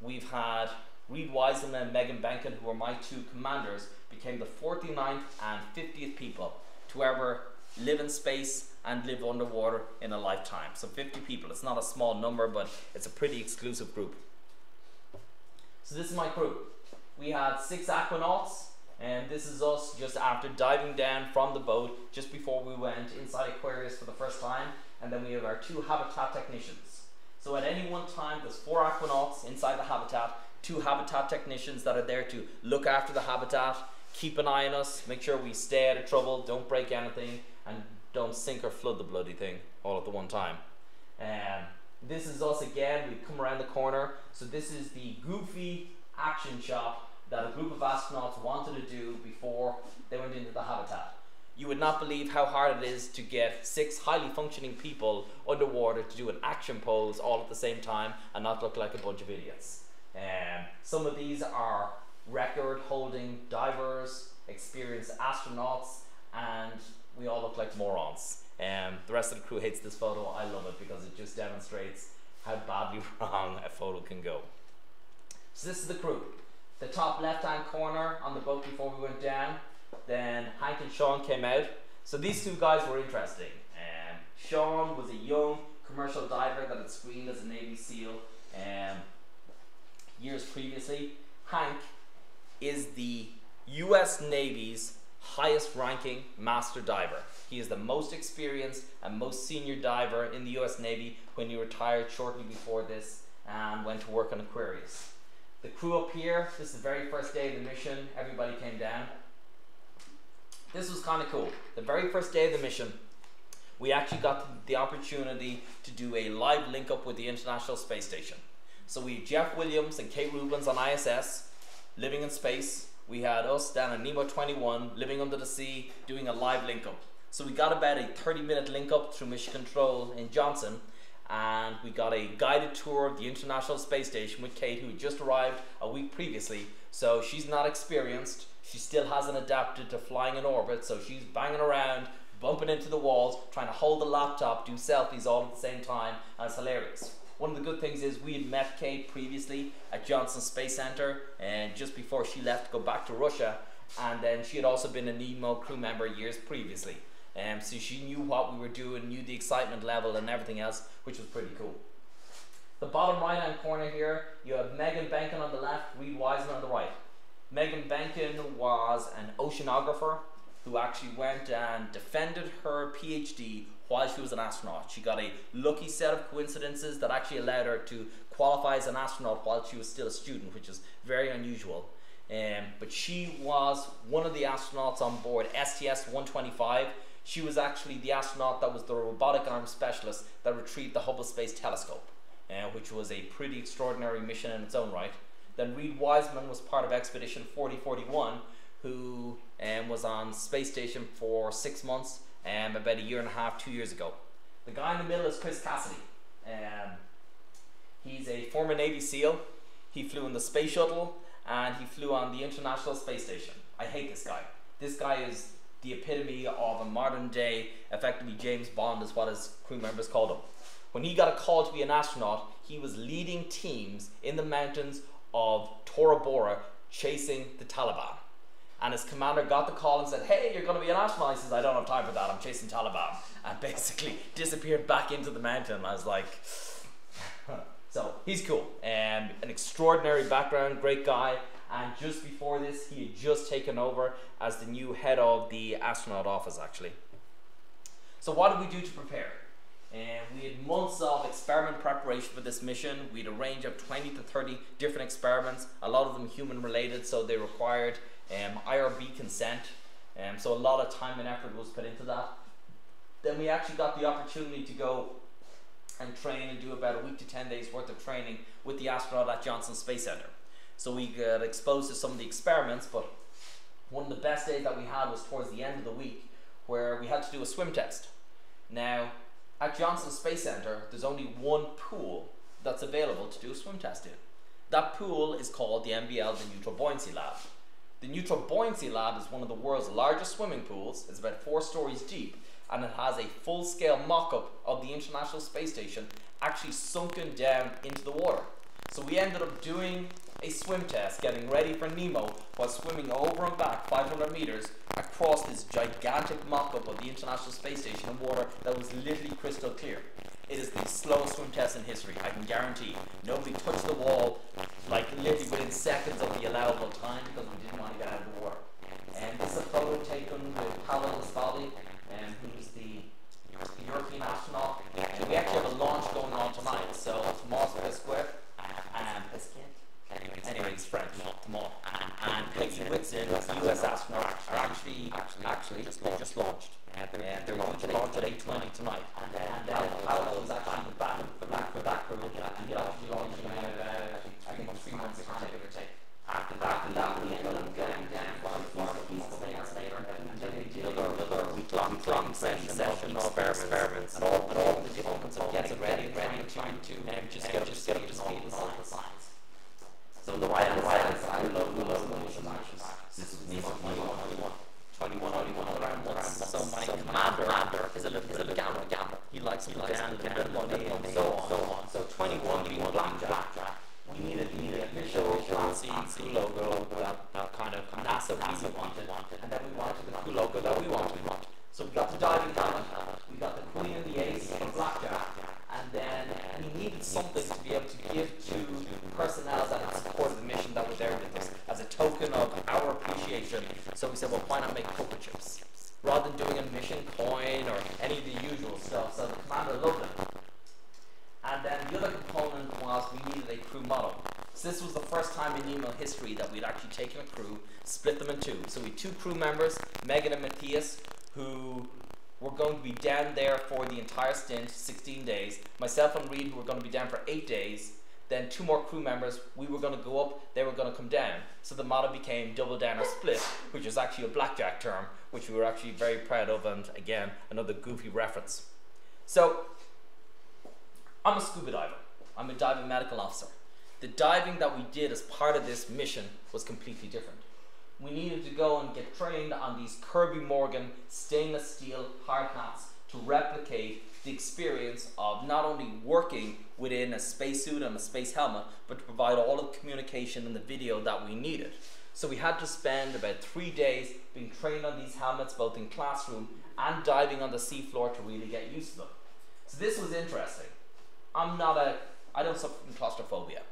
we've had Reid Wiseman and Megan Behnken, who were my two commanders, became the 49th and 50th people to ever live in space and live underwater in a lifetime. So 50 people, it's not a small number, but it's a pretty exclusive group. So this is my crew. We had six aquanauts, And this is us just after diving down from the boat just before we went inside Aquarius for the first time. And then we have our two habitat technicians. So at any one time, there's four aquanauts inside the habitat, two habitat technicians that are there to look after the habitat, keep an eye on us, make sure we stay out of trouble, don't break anything, and don't sink or flood the bloody thing all at the one time. Um, this is us again, we come around the corner. So this is the goofy action shot that a group of astronauts wanted to do before they went into the habitat. You would not believe how hard it is to get six highly functioning people underwater to do an action pose all at the same time and not look like a bunch of idiots. Um, some of these are record holding divers, experienced astronauts, and we all look like morons. Um, the rest of the crew hates this photo. I love it because it just demonstrates how badly wrong a photo can go. So this is the crew. The top left hand corner on the boat before we went down. Then Hank and Sean came out. So these two guys were interesting. Um, Sean was a young commercial diver that had screened as a Navy SEAL um, years previously. Hank is the US Navy's highest ranking master diver. He is the most experienced and most senior diver in the US Navy when he retired shortly before this and went to work on Aquarius. The crew up here, this is the very first day of the mission, everybody came down. This was kind of cool. The very first day of the mission, we actually got the opportunity to do a live link up with the International Space Station. So we Jeff Williams and Kate Rubins on ISS, living in space. We had us down at NEEMO 21, living under the sea, doing a live link up. So we got about a 30 minute link up through Mission Control in Johnson, and we got a guided tour of the International Space Station with Kate, who had just arrived a week previously. So she's not experienced. She still hasn't adapted to flying in orbit, so she's banging around, bumping into the walls, trying to hold the laptop, do selfies all at the same time, and it's hilarious. One of the good things is we had met Kate previously at Johnson Space Center, and just before she left to go back to Russia, and then she had also been a NEEMO crew member years previously. Um, so she knew what we were doing, knew the excitement level and everything else, which was pretty cool. The bottom right hand corner here, you have Megan Behnken on the left, Reid Wiseman on the right. Megan Behnken was an oceanographer who actually went and defended her PhD while she was an astronaut. She got a lucky set of coincidences that actually allowed her to qualify as an astronaut while she was still a student, which is very unusual. Um, but she was one of the astronauts on board STS 125. She was actually the astronaut that was the robotic arm specialist that retrieved the Hubble Space Telescope, uh, which was a pretty extraordinary mission in its own right. Then Reid Wiseman was part of Expedition 4041, who um, was on space station for six months, um, about a year and a half, two years ago. The guy in the middle is Chris Cassidy. Um, he's a former Navy SEAL. He flew in the space shuttle and he flew on the International Space Station. I hate this guy. This guy is the epitome of a modern day, effectively James Bond is what his crew members called him. When he got a call to be an astronaut, he was leading teams in the mountains of Tora Bora chasing the Taliban. And his commander got the call and said, Hey, you're going to be an astronaut. He says, I don't have time for that. I'm chasing Taliban. And basically disappeared back into the mountain. I was like, So he's cool. Um, an extraordinary background, great guy. And just before this, he had just taken over as the new head of the astronaut office, actually. So, what did we do to prepare? And we had months of experiment preparation for this mission. We had a range of 20 to 30 different experiments, a lot of them human related, so they required um, IRB consent. Um, so a lot of time and effort was put into that. Then we actually got the opportunity to go and train and do about a week to 10 days worth of training with the astronaut at Johnson Space Center. So we got exposed to some of the experiments, but one of the best days that we had was towards the end of the week where we had to do a swim test. Now, at Johnson Space Center, there's only one pool that's available to do a swim test in. That pool is called the NBL, the Neutral Buoyancy Lab. The Neutral Buoyancy Lab is one of the world's largest swimming pools. It's about four stories deep and it has a full-scale mock-up of the International Space Station actually sunken down into the water. So we ended up doing a swim test, getting ready for NEEMO while swimming over and back 500 meters across this gigantic mock-up of the International Space Station in water that was literally crystal clear. It is the slowest swim test in history, I can guarantee. Nobody touched the wall like literally within seconds of the allowable time because we didn't want to get out of the water. And this is a photo taken with Paolo Nespoli, um, who's the European astronaut. So we actually have a launch going on tonight. So tomorrow's Pesquet. Um, Pesquet? Anyway, it's French, tomorrow. And Peggy Whitson, the US astronaut, are actually, actually just, just launched. And they're going to launch at 8.20 tonight. And then Paolo is actually the back, the back for that crew. And he'll actually launch in about, I think, three months time, give or take. After that, after that, we'll get them going down for the feast things later. And then they do another week-long long session, session of experiments and all, and all the different ones of getting ready, ready, trying to um, just get up, just get up to speed with all the science. So the right hand side, I love, love, love mission patches. This is me, 21, 21, 21 around once. So my commander is a little, is a little gambler, gambler. He likes to down, a little bit of money, and so on. So 21 being blackjack. We needed, we needed a show, fancy, cool logo, that, that kind of NASA we wanted, and then we wanted the cool logo that we wanted. So we got the diving helmet, we got the queen and the ace from blackjack, and then we needed something to be able to give to personnel that had supported the mission that were there with us as a token of our appreciation. So we said, well, why not make poker chips? Rather than doing a mission coin or any of the usual stuff. So the commander loved it. And then the other component was we needed a crew model. So this was the first time in NEEMO history that we'd actually taken a crew, split them in two. So we had two crew members, Megan and Matthias, who were going to be down there for the entire stint, 16 days. Myself and Reid, who were going to be down for eight days. Then two more crew members, we were going to go up, they were going to come down. So the motto became double down or split, which is actually a blackjack term, which we were actually very proud of, and again, another goofy reference. So I'm a scuba diver. I'm a diving medical officer. The diving that we did as part of this mission was completely different. We needed to go and get trained on these Kirby Morgan stainless steel hard hats to replicate the experience of not only working within a spacesuit and a space helmet, but to provide all of the communication and the video that we needed. So we had to spend about three days being trained on these helmets, both in classroom and diving on the seafloor to really get used to them. So this was interesting. I'm not a, I don't suffer from claustrophobia.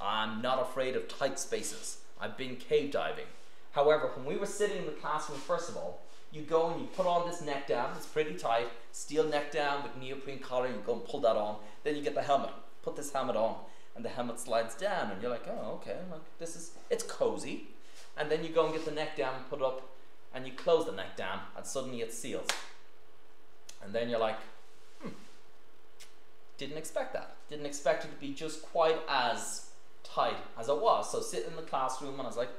I'm not afraid of tight spaces. I've been cave diving. However, when we were sitting in the classroom, first of all, you go and you put on this neck dam, it's pretty tight, steel neck dam with neoprene collar, you go and pull that on, then you get the helmet, put this helmet on, and the helmet slides down, and you're like, oh, okay, like, this is, it's cozy. And then you go and get the neck dam, put up, and you close the neck dam, and suddenly it seals. And then you're like, hmm, didn't expect that. Didn't expect it to be just quite as tight as it was. So sitting in the classroom, and I was like,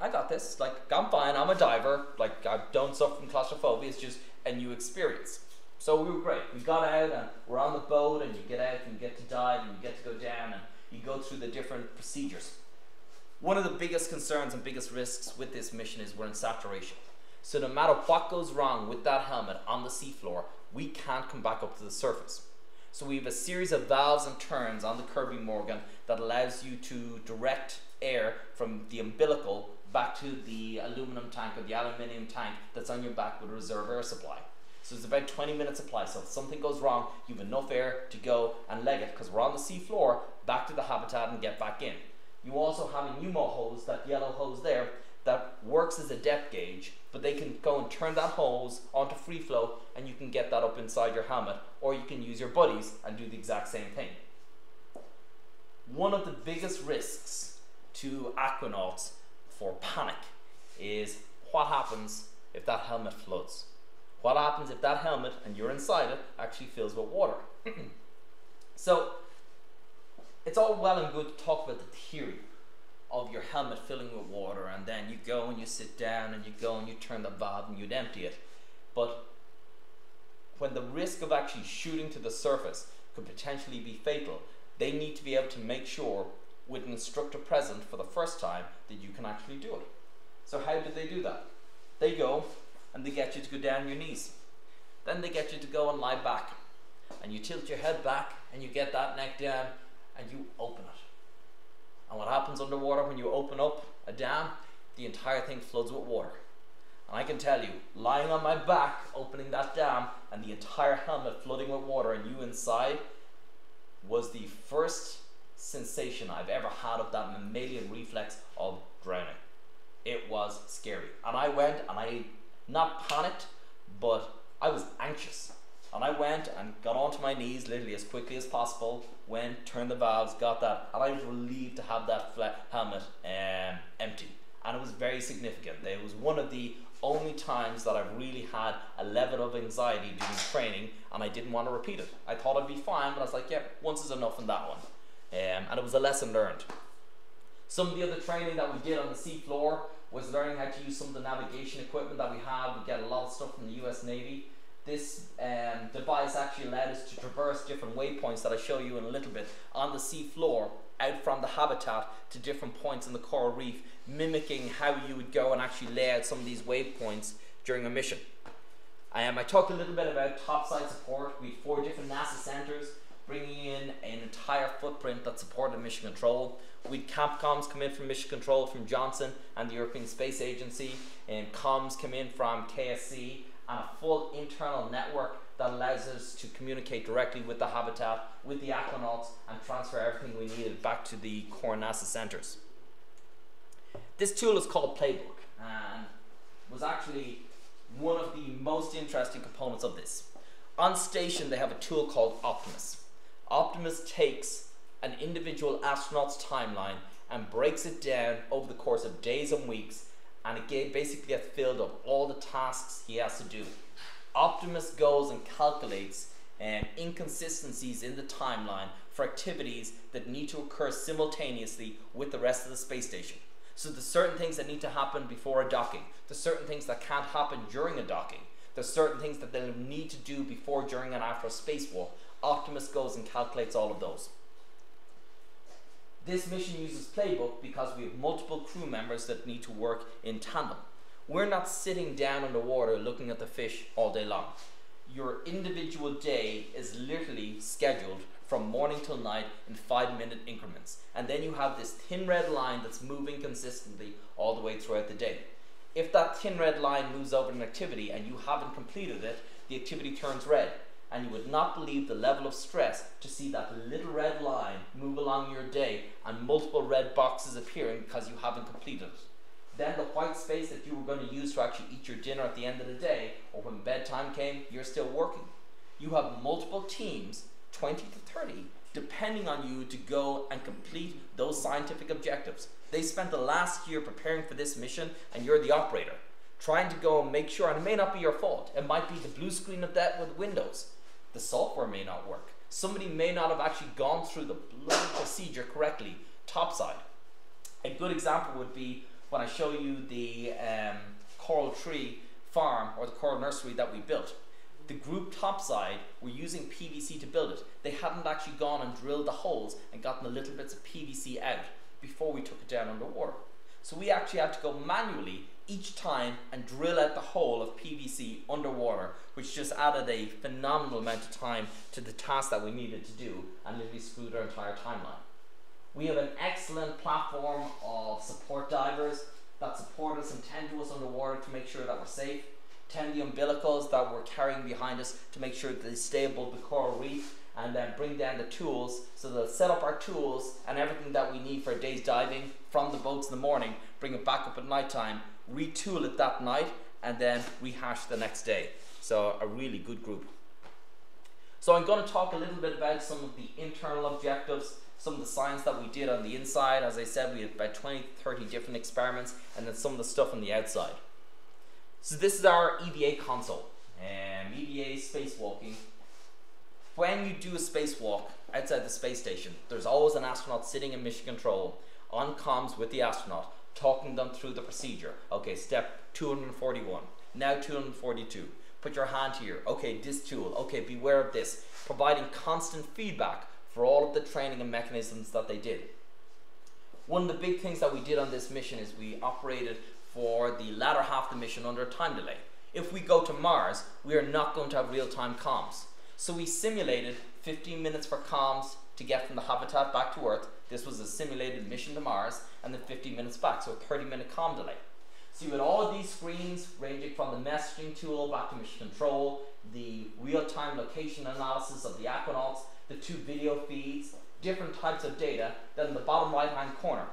I got this. Like, I'm fine. I'm a diver. Like, I don't suffer from claustrophobia. It's just a new experience. So we were great. We got out and we're on the boat, and you get out and you get to dive and you get to go down and you go through the different procedures. One of the biggest concerns and biggest risks with this mission is we're in saturation. So no matter what goes wrong with that helmet on the seafloor, we can't come back up to the surface. So we have a series of valves and turns on the Kirby Morgan that allows you to direct air from the umbilical back to the aluminum tank or the aluminium tank that's on your back with a reserve air supply. So it's about 20 minute supply. So if something goes wrong, you have enough air to go and leg it because we're on the sea floor back to the habitat and get back in. You also have a pneumo hose, that yellow hose there, that works as a depth gauge, but they can go and turn that hose onto free flow and you can get that up inside your helmet, or you can use your buddies and do the exact same thing. One of the biggest risks to aquanauts for panic is what happens if that helmet floods. What happens if that helmet, and you're inside it, actually fills with water? so, it's all well and good to talk about the theory of your helmet filling with water, and then you go and you sit down and you go and you turn the valve and you'd empty it. But when the risk of actually shooting to the surface could potentially be fatal, they need to be able to make sure with an instructor present for the first time that you can actually do it. So how do they do that? They go and they get you to go down your knees. Then they get you to go and lie back. And you tilt your head back and you get that neck dam and you open it. And what happens underwater when you open up a dam? The entire thing floods with water. And I can tell you, lying on my back, opening that dam, and the entire helmet flooding with water, and you inside, was the first sensation I've ever had of that mammalian reflex of drowning. It was scary, And I went and I not panicked, but I was anxious. And I went and got onto my knees literally as quickly as possible. Went, turned the valves, got that, and I was relieved to have that flat helmet um, empty. And it was very significant. It was one of the only times that I've really had a level of anxiety during training, and I didn't want to repeat it. I thought I'd be fine, but I was like, yeah, once is enough in that one. Um, and it was a lesson learned. Some of the other training that we did on the sea floor was learning how to use some of the navigation equipment that we have. We get a lot of stuff from the US Navy. This um, device actually allowed us to traverse different waypoints that I show you in a little bit on the sea floor out from the habitat to different points in the coral reef, mimicking how you would go and actually lay out some of these waypoints during a mission. Um, I talked a little bit about topside support. We had four different NASA centers bringing in an entire footprint that supported mission control. We had Capcoms come in from mission control from Johnson and the European Space Agency, and comms come in from KSC, and a full internal network that allows us to communicate directly with the habitat, with the aquanauts, and transfer everything we needed back to the core NASA centers. This tool is called Playbook and was actually one of the most interesting components of this. On station, they have a tool called Optimus. Optimus takes an individual astronaut's timeline and breaks it down over the course of days and weeks, and basically gets filled up all the tasks he has to do. Optimus goes and calculates um, inconsistencies in the timeline for activities that need to occur simultaneously with the rest of the space station. So there's certain things that need to happen before a docking. There's certain things that can't happen during a docking. There's certain things that they'll need to do before, during, and after a spacewalk. Optimus goes and calculates all of those. This mission uses Playbook because we have multiple crew members that need to work in tandem. We're not sitting down in the water looking at the fish all day long. Your individual day is literally scheduled from morning till night in five minute increments. And then you have this thin red line that's moving consistently all the way throughout the day. If that thin red line moves over an activity and you haven't completed it, the activity turns red. And you would not believe the level of stress to see that little red line move along your day and multiple red boxes appearing because you haven't completed it. Then the white space that you were going to use to actually eat your dinner at the end of the day or when bedtime came, you're still working. You have multiple teams 20 to 30, depending on you to go and complete those scientific objectives. They spent the last year preparing for this mission, and you're the operator, trying to go and make sure, and it may not be your fault. It might be the blue screen of that with Windows. The software may not work. Somebody may not have actually gone through the bloody procedure correctly, topside. A good example would be when I show you the um, coral tree farm or the coral nursery that we built the group topside were using PVC to build it. They hadn't actually gone and drilled the holes and gotten the little bits of PVC out before we took it down underwater. So we actually had to go manually each time and drill out the hole of PVC underwater, which just added a phenomenal amount of time to the task that we needed to do and literally screwed our entire timeline. We have an excellent platform of support divers that support us and tend to us underwater to make sure that we're safe. 10 the umbilicals that we're carrying behind us to make sure that they stay above the coral reef and then bring down the tools so they'll set up our tools and everything that we need for a day's diving from the boats in the morning, bring it back up at night time, retool it that night and then rehash the next day. So a really good group. So I'm going to talk a little bit about some of the internal objectives, some of the science that we did on the inside. As I said, we had about 20, 30 different experiments and then some of the stuff on the outside. So this is our EVA console. Um, EVA spacewalking. When you do a spacewalk outside the space station, there's always an astronaut sitting in mission control on comms with the astronaut, talking them through the procedure. Okay, step 241. Now 242. Put your hand here. Okay, this tool. Okay, beware of this. Providing constant feedback for all of the training and mechanisms that they did. One of the big things that we did on this mission is we operated for the latter half of the mission under a time delay. If we go to Mars, we are not going to have real-time comms. So we simulated 15 minutes for comms to get from the habitat back to Earth. This was a simulated mission to Mars, and then 15 minutes back, so a 30 minute comm delay. So you had all of these screens ranging from the messaging tool back to mission control, the real-time location analysis of the aquanauts, the two video feeds, different types of data. Then in the bottom right-hand corner,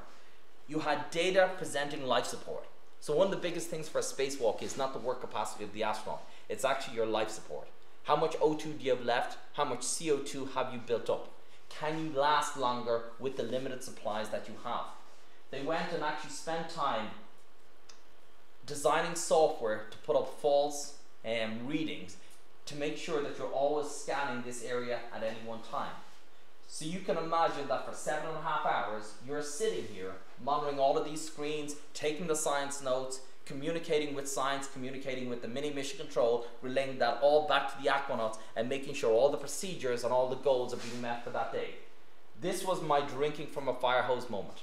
you had data presenting life support. So one of the biggest things for a spacewalk is not the work capacity of the astronaut. It's actually your life support. How much O2 do you have left? How much CO2 have you built up? Can you last longer with the limited supplies that you have? They went and actually spent time designing software to put up false um, readings to make sure that you're always scanning this area at any one time. So you can imagine that for seven and a half hours, you're sitting here monitoring all of these screens, taking the science notes, communicating with science, communicating with the mini mission control, relaying that all back to the aquanauts and making sure all the procedures and all the goals are being met for that day. This was my drinking from a fire hose moment.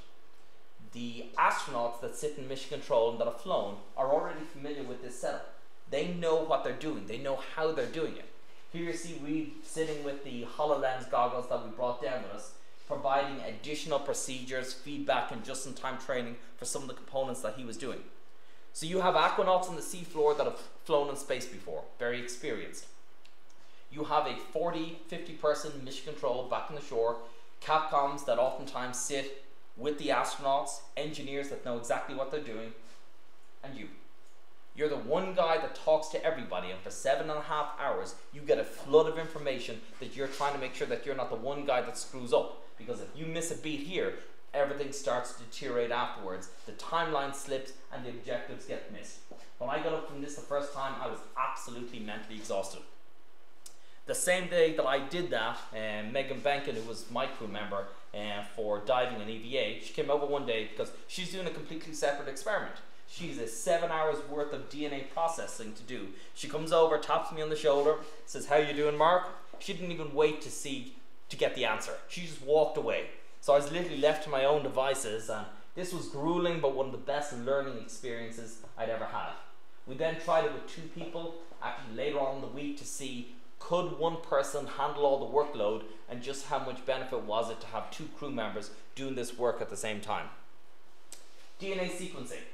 The astronauts that sit in mission control and that have flown are already familiar with this setup. They know what they're doing, they know how they're doing it. Here you see Reid sitting with the HoloLens goggles that we brought down with us, providing additional procedures, feedback, and just-in-time training for some of the components that he was doing. So you have aquanauts on the seafloor that have flown in space before, very experienced. You have a 40, 50 person mission control back on the shore, Capcoms that oftentimes sit with the astronauts, engineers that know exactly what they're doing, and you. You're the one guy that talks to everybody, and for seven and a half hours, you get a flood of information that you're trying to make sure that you're not the one guy that screws up. Because if you miss a beat here, everything starts to deteriorate afterwards. The timeline slips and the objectives get missed. When I got up from this the first time, I was absolutely mentally exhausted. The same day that I did that, um, Megan Behnken, who was my crew member uh, for diving in EVA, she came over one day because she's doing a completely separate experiment. She's a seven hours worth of DNA processing to do. She comes over, taps me on the shoulder, says, "How you doing, Mark?" She didn't even wait to see to get the answer. She just walked away. So I was literally left to my own devices, and this was grueling, but one of the best learning experiences I'd ever had. We then tried it with two people, actually later on in the week, to see could one person handle all the workload and just how much benefit was it to have two crew members doing this work at the same time. DNA sequencing.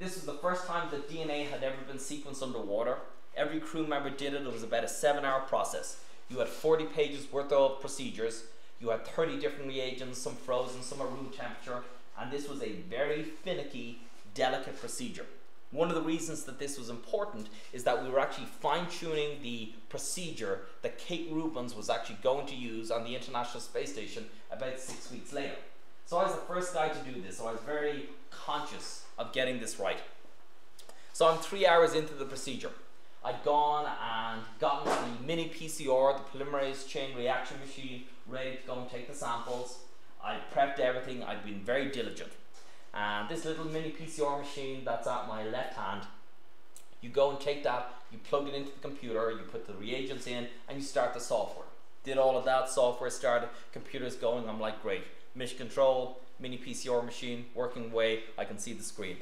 This was the first time that DNA had ever been sequenced underwater. Every crew member did it. It was about a seven hour process. You had 40 pages worth of procedures. You had 30 different reagents, some frozen, some at room temperature. And this was a very finicky, delicate procedure. One of the reasons that this was important is that we were actually fine tuning the procedure that Kate Rubins was actually going to use on the International Space Station about six weeks later. So I was the first guy to do this, so I was very conscious of getting this right. So I'm three hours into the procedure. I'd gone and gotten the mini PCR, the polymerase chain reaction machine, ready to go and take the samples. I prepped everything, I've been very diligent. And this little mini PCR machine that's at my left hand, you go and take that, you plug it into the computer, you put the reagents in, and you start the software. Did all of that, software started, computers going, I'm like, great. Mission control, mini PCR machine working away, I can see the screen.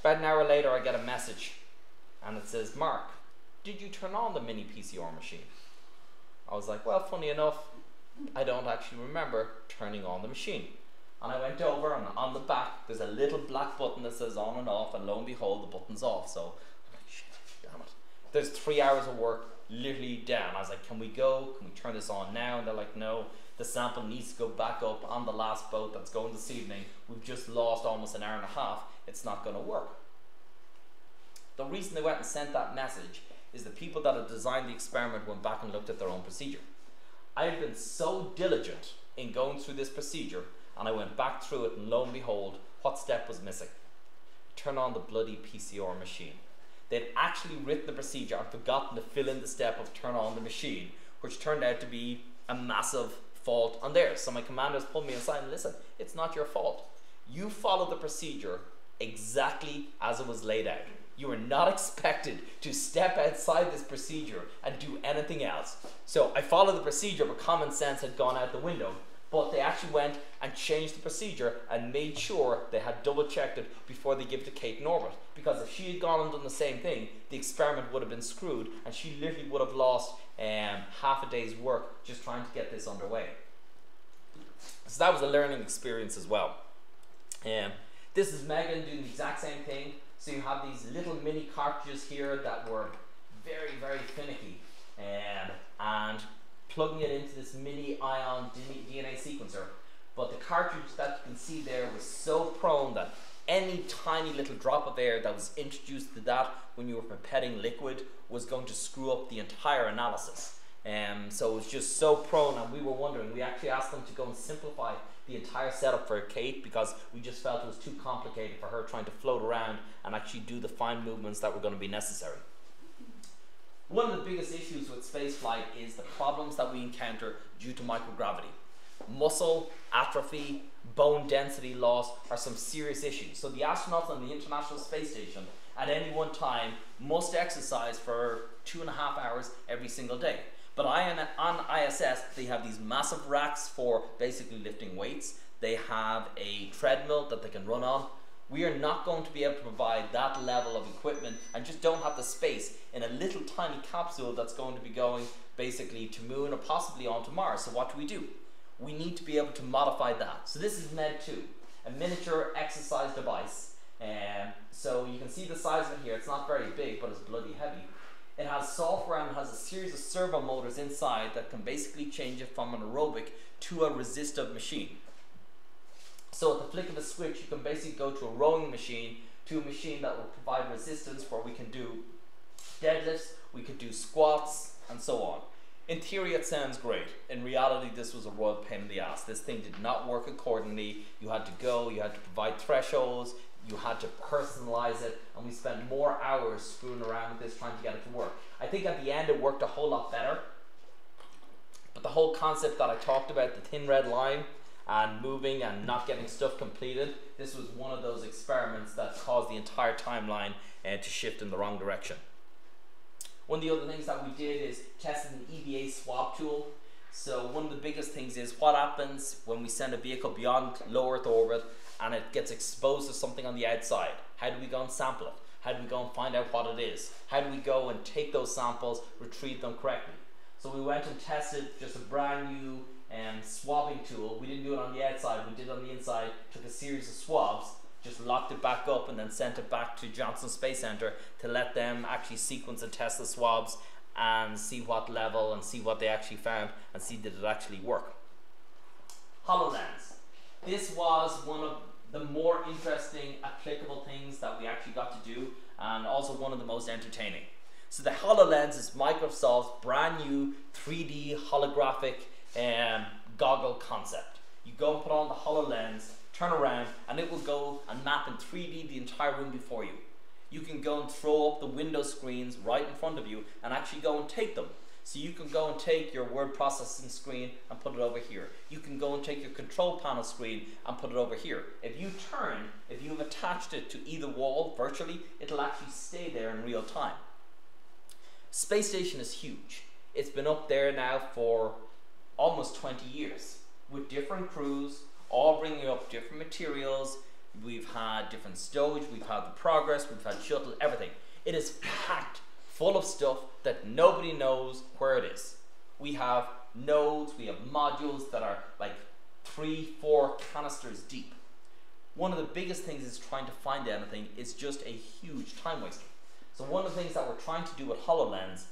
About an hour later, I get a message and it says, Mark, did you turn on the mini PCR machine? I was like, well, funny enough, I don't actually remember turning on the machine. And I went over and on the back, there's a little black button that says on and off, and lo and behold, the button's off. So, shit, damn it. There's three hours of work literally down. I was like, can we go? Can we turn this on now? And they're like, no the sample needs to go back up on the last boat that's going this evening. We've just lost almost an hour and a half. It's not going to work. The reason they went and sent that message is the people that had designed the experiment went back and looked at their own procedure. I had been so diligent in going through this procedure and I went back through it and lo and behold, what step was missing? Turn on the bloody PCR machine. They'd actually written the procedure and forgotten to fill in the step of turn on the machine, which turned out to be a massive fault on theirs. So my commanders pulled me aside and listen, it's not your fault. You followed the procedure exactly as it was laid out. You are not expected to step outside this procedure and do anything else. So I followed the procedure, but common sense had gone out the window. But they actually went and changed the procedure and made sure they had double checked it before they give it to Kate Norbert. Because if she had gone and done the same thing, the experiment would have been screwed and she literally would have lost um, half a day's work just trying to get this underway. So that was a learning experience as well. Um, this is Megan doing the exact same thing. So you have these little mini cartridges here that were very, very finicky. Um, and plugging it into this MinION DNA sequencer. But the cartridge that you can see there was so prone that any tiny little drop of air that was introduced to that when you were pipetting liquid was going to screw up the entire analysis. Um, so it was just so prone, and we were wondering. We actually asked them to go and simplify the entire setup for Kate because we just felt it was too complicated for her trying to float around and actually do the fine movements that were going to be necessary. One of the biggest issues with spaceflight is the problems that we encounter due to microgravity. Muscle atrophy, bone density loss are some serious issues. So the astronauts on the International Space Station at any one time must exercise for two and a half hours every single day. But on ISS, they have these massive racks for basically lifting weights. They have a treadmill that they can run on. We are not going to be able to provide that level of equipment and just don't have the space in a little tiny capsule that's going to be going basically to moon or possibly onto Mars. So what do we do? We need to be able to modify that. So this is Med2, a miniature exercise device. Um, so you can see the size of it here. It's not very big, but it's bloody heavy. It has software and has a series of servo motors inside that can basically change it from an aerobic to a resistive machine. So at the flick of a switch, you can basically go to a rowing machine to a machine that will provide resistance where we can do deadlifts, we could do squats, and so on. In theory, it sounds great. In reality, this was a royal pain in the ass. This thing did not work accordingly. You had to go, you had to provide thresholds, you had to personalize it, and we spent more hours screwing around with this trying to get it to work. I think at the end it worked a whole lot better. But the whole concept that I talked about, the thin red line, and moving and not getting stuff completed, this was one of those experiments that caused the entire timeline uh, to shift in the wrong direction. One of the other things that we did is tested an EVA swab tool. So one of the biggest things is what happens when we send a vehicle beyond low Earth orbit and it gets exposed to something on the outside. How do we go and sample it? How do we go and find out what it is? How do we go and take those samples, retrieve them correctly? So we went and tested just a brand new um, swabbing tool. We didn't do it on the outside, we did it on the inside, took a series of swabs, just locked it back up and then sent it back to Johnson Space Center to let them actually sequence and test the swabs and see what level and see what they actually found and see did it actually work. HoloLens. This was one of the more interesting applicable things that we actually got to do and also one of the most entertaining. So the HoloLens is Microsoft's brand new 3D holographic um, goggle concept. You go and put on the HoloLens, turn around, and it will go and map in 3D the entire room before you. You can go and throw up the window screens right in front of you and actually go and take them. So you can go and take your word processing screen and put it over here. You can go and take your control panel screen and put it over here. If you turn, if you've attached it to either wall virtually, it'll actually stay there in real time. Space Station is huge. It's been up there now for almost 20 years with different crews, all bringing up different materials. We've had different stowage, we've had the progress, we've had shuttle, everything. It is packed full of stuff that nobody knows where it is. We have nodes, we have modules that are like three, four canisters deep. One of the biggest things is trying to find anything is just a huge time waster. So one of the things that we're trying to do with HoloLens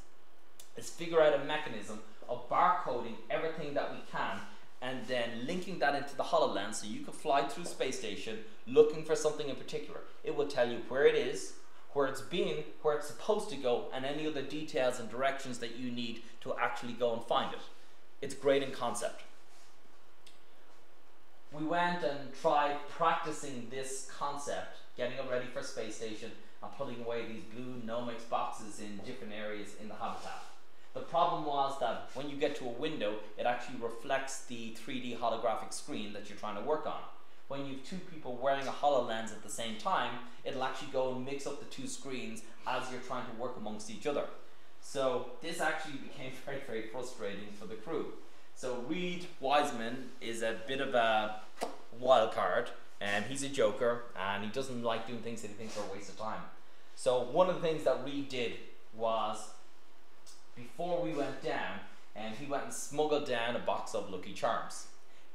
is figure out a mechanism of barcoding everything that we can and then linking that into the HoloLens so you can fly through space station looking for something in particular. It will tell you where it is, where it's been, where it's supposed to go, and any other details and directions that you need to actually go and find it. It's great in concept. We went and tried practicing this concept, getting it ready for space station, and putting away these blue Nomex boxes in different areas in the habitat. The problem was that when you get to a window, it actually reflects the 3D holographic screen that you're trying to work on when you have two people wearing a HoloLens at the same time, it'll actually go and mix up the two screens as you're trying to work amongst each other. So this actually became very, very frustrating for the crew. So Reid Wiseman is a bit of a wild card, and he's a joker, and he doesn't like doing things that he thinks are a waste of time. So one of the things that Reed did was, before we went down, and he went and smuggled down a box of Lucky Charms.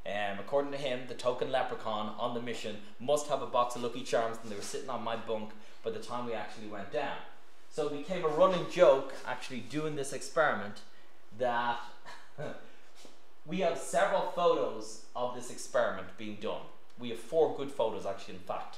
Um, according to him, the token leprechaun on the mission must have a box of Lucky Charms, and they were sitting on my bunk by the time we actually went down. So it became a running joke, actually doing this experiment, that we have several photos of this experiment being done. We have four good photos, actually, in fact.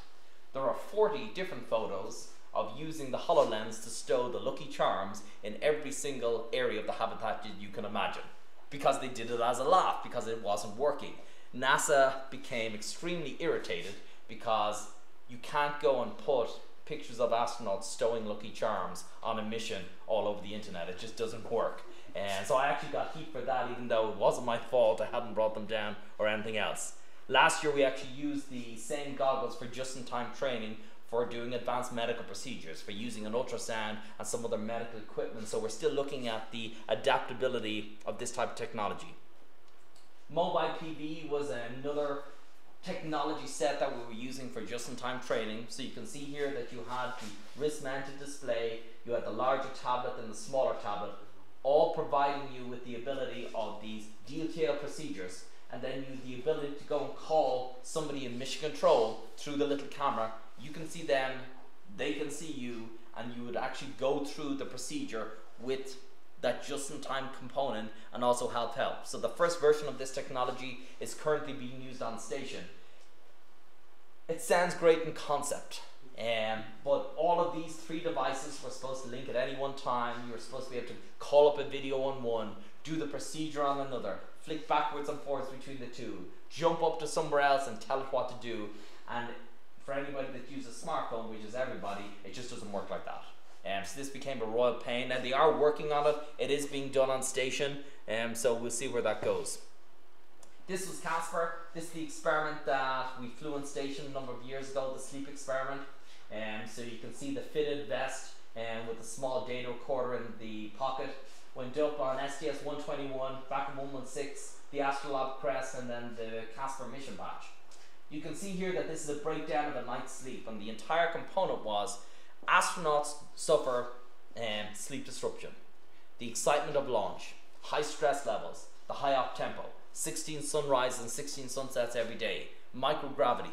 there are 40 different photos of using the HoloLens to stow the Lucky Charms in every single area of the habitat you can imagine. Because they did it as a laugh, because it wasn't working. NASA became extremely irritated because you can't go and put pictures of astronauts stowing Lucky Charms on a mission all over the internet. It just doesn't work. And so I actually got heat for that, even though it wasn't my fault. I hadn't brought them down or anything else. Last year, we actually used the same goggles for just-in-time training for doing advanced medical procedures, for using an ultrasound and some other medical equipment. So we're still looking at the adaptability of this type of technology. Mobile PV was another technology set that we were using for just-in-time training. So you can see here that you had the wrist-mounted display, you had the larger tablet and the smaller tablet, all providing you with the ability of these detailed procedures and then you the ability to go and call somebody in mission control through the little camera. You can see them, they can see you, and you would actually go through the procedure with that just-in-time component and also health help. So the first version of this technology is currently being used on station. It sounds great in concept, um, but all of these three devices were supposed to link at any one time. You were supposed to be able to call up a video on one, do the procedure on another, flick backwards and forwards between the two, jump up to somewhere else and tell it what to do. And for anybody that uses a smartphone, which is everybody, it just doesn't work like that. Um, so this became a royal pain. Now they are working on it. It is being done on station, um, so we'll see where that goes. This was Casper. This is the experiment that we flew on station a number of years ago, the sleep experiment. Um, so you can see the fitted vest and um, with a small data recorder in the pocket. Went up on STS 121, back in 116, the Astrolab crest, and then the Casper mission badge. You can see here that this is a breakdown of a night's sleep, and the entire component was astronauts suffer um, sleep disruption, the excitement of launch, high stress levels, the high op tempo, 16 sunrises and 16 sunsets every day, microgravity.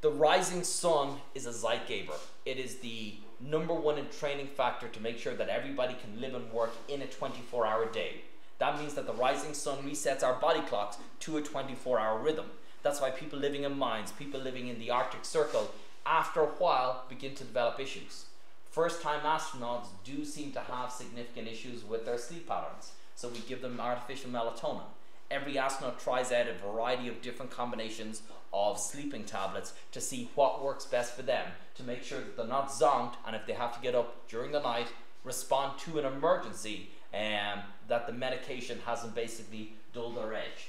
The rising sun is a Zeitgeber. It is the number one entraining factor to make sure that everybody can live and work in a 24 hour day. That means that the rising sun resets our body clocks to a 24 hour rhythm. That's why people living in mines, people living in the Arctic Circle, after a while begin to develop issues. First time astronauts do seem to have significant issues with their sleep patterns, so we give them artificial melatonin. Every astronaut tries out a variety of different combinations of sleeping tablets to see what works best for them to make sure that they're not zonked and if they have to get up during the night, respond to an emergency and um, that the medication hasn't basically dulled their edge.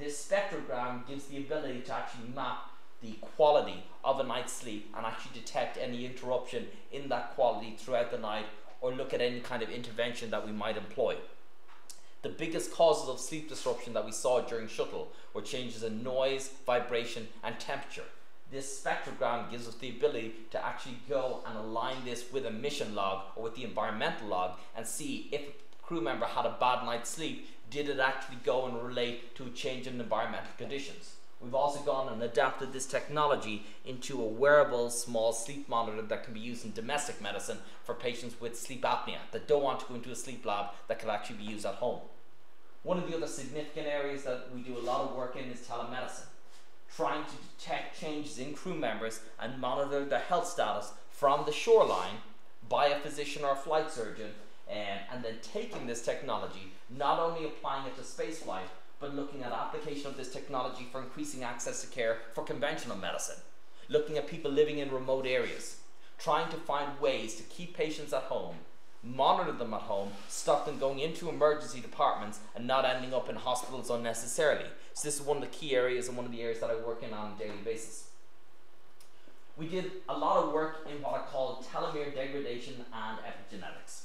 This spectrogram gives the ability to actually map the quality of a night's sleep and actually detect any interruption in that quality throughout the night or look at any kind of intervention that we might employ. The biggest causes of sleep disruption that we saw during shuttle were changes in noise, vibration, and temperature. This spectrogram gives us the ability to actually go and align this with a mission log or with the environmental log and see if a crew member had a bad night's sleep, did it actually go and relate to a change in environmental conditions. We've also gone and adapted this technology into a wearable small sleep monitor that can be used in domestic medicine for patients with sleep apnea that don't want to go into a sleep lab that can actually be used at home. One of the other significant areas that we do a lot of work in is telemedicine, trying to detect changes in crew members and monitor their health status from the shoreline by a physician or a flight surgeon and, then taking this technology, not only applying it to spaceflight, but looking at application of this technology for increasing access to care for conventional medicine, looking at people living in remote areas, trying to find ways to keep patients at home, monitor them at home, stop them going into emergency departments and not ending up in hospitals unnecessarily. So this is one of the key areas and one of the areas that I work in on a daily basis. We did a lot of work in what I call telomere degradation and epigenetics.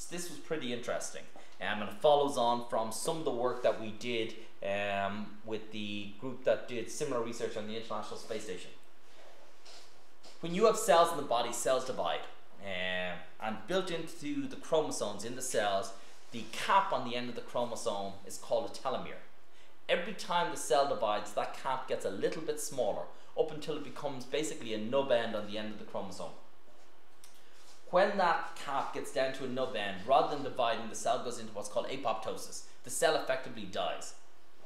So this was pretty interesting. Um, and it follows on from some of the work that we did um, with the group that did similar research on the International Space Station. When you have cells in the body, cells divide. Um, and built into the chromosomes in the cells, the cap on the end of the chromosome is called a telomere. Every time the cell divides, that cap gets a little bit smaller, up until it becomes basically a nub end on the end of the chromosome. When that cap gets down to a nub end, rather than dividing, the cell goes into what's called apoptosis. The cell effectively dies.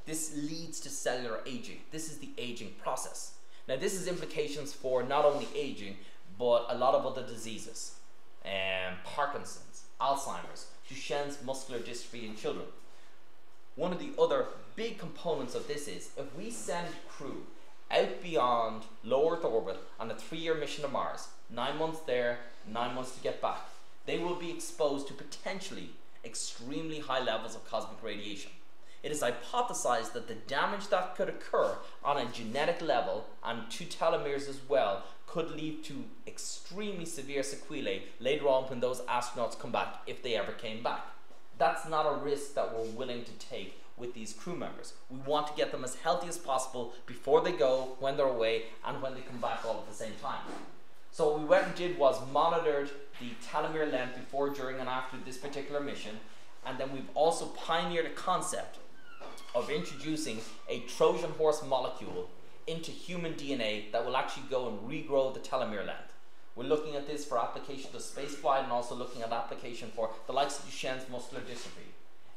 This leads to cellular aging. This is the aging process. Now, this has implications for not only aging, but a lot of other diseases, um, Parkinson's, Alzheimer's, Duchenne's muscular dystrophy in children. One of the other big components of this is if we send crew out beyond low Earth orbit on a three-year mission to Mars, nine months there, nine months to get back, they will be exposed to potentially extremely high levels of cosmic radiation. It is hypothesized that the damage that could occur on a genetic level and to telomeres as well could lead to extremely severe sequelae later on when those astronauts come back, if they ever came back. That's not a risk that we're willing to take with these crew members. We want to get them as healthy as possible before they go, when they're away, and when they come back all at the same time. So what we went and did was monitored the telomere length before, during, and after this particular mission, and then we've also pioneered a concept of introducing a Trojan horse molecule into human DNA that will actually go and regrow the telomere length. We're looking at this for application to spaceflight and also looking at application for the likes of Duchenne's muscular dystrophy.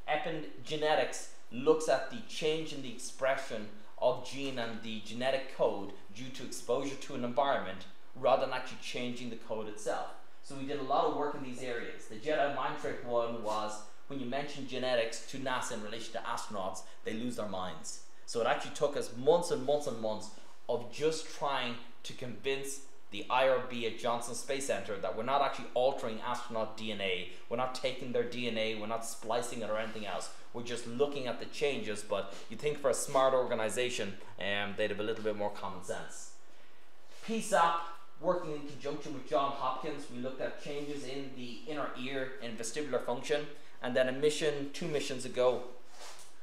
Epigenetics looks at the change in the expression of gene and the genetic code due to exposure to an environment rather than actually changing the code itself. So we did a lot of work in these areas. The Jedi mind trick one was when you mention genetics to NASA in relation to astronauts, they lose their minds. So it actually took us months and months and months of just trying to convince the IRB at Johnson Space Center that we're not actually altering astronaut DNA, we're not taking their DNA, we're not splicing it or anything else. We're just looking at the changes, but you think for a smart organization, um, they'd have a little bit more common sense. PSAP, working in conjunction with John Hopkins, we looked at changes in the inner ear and vestibular function. And then a mission, two missions ago,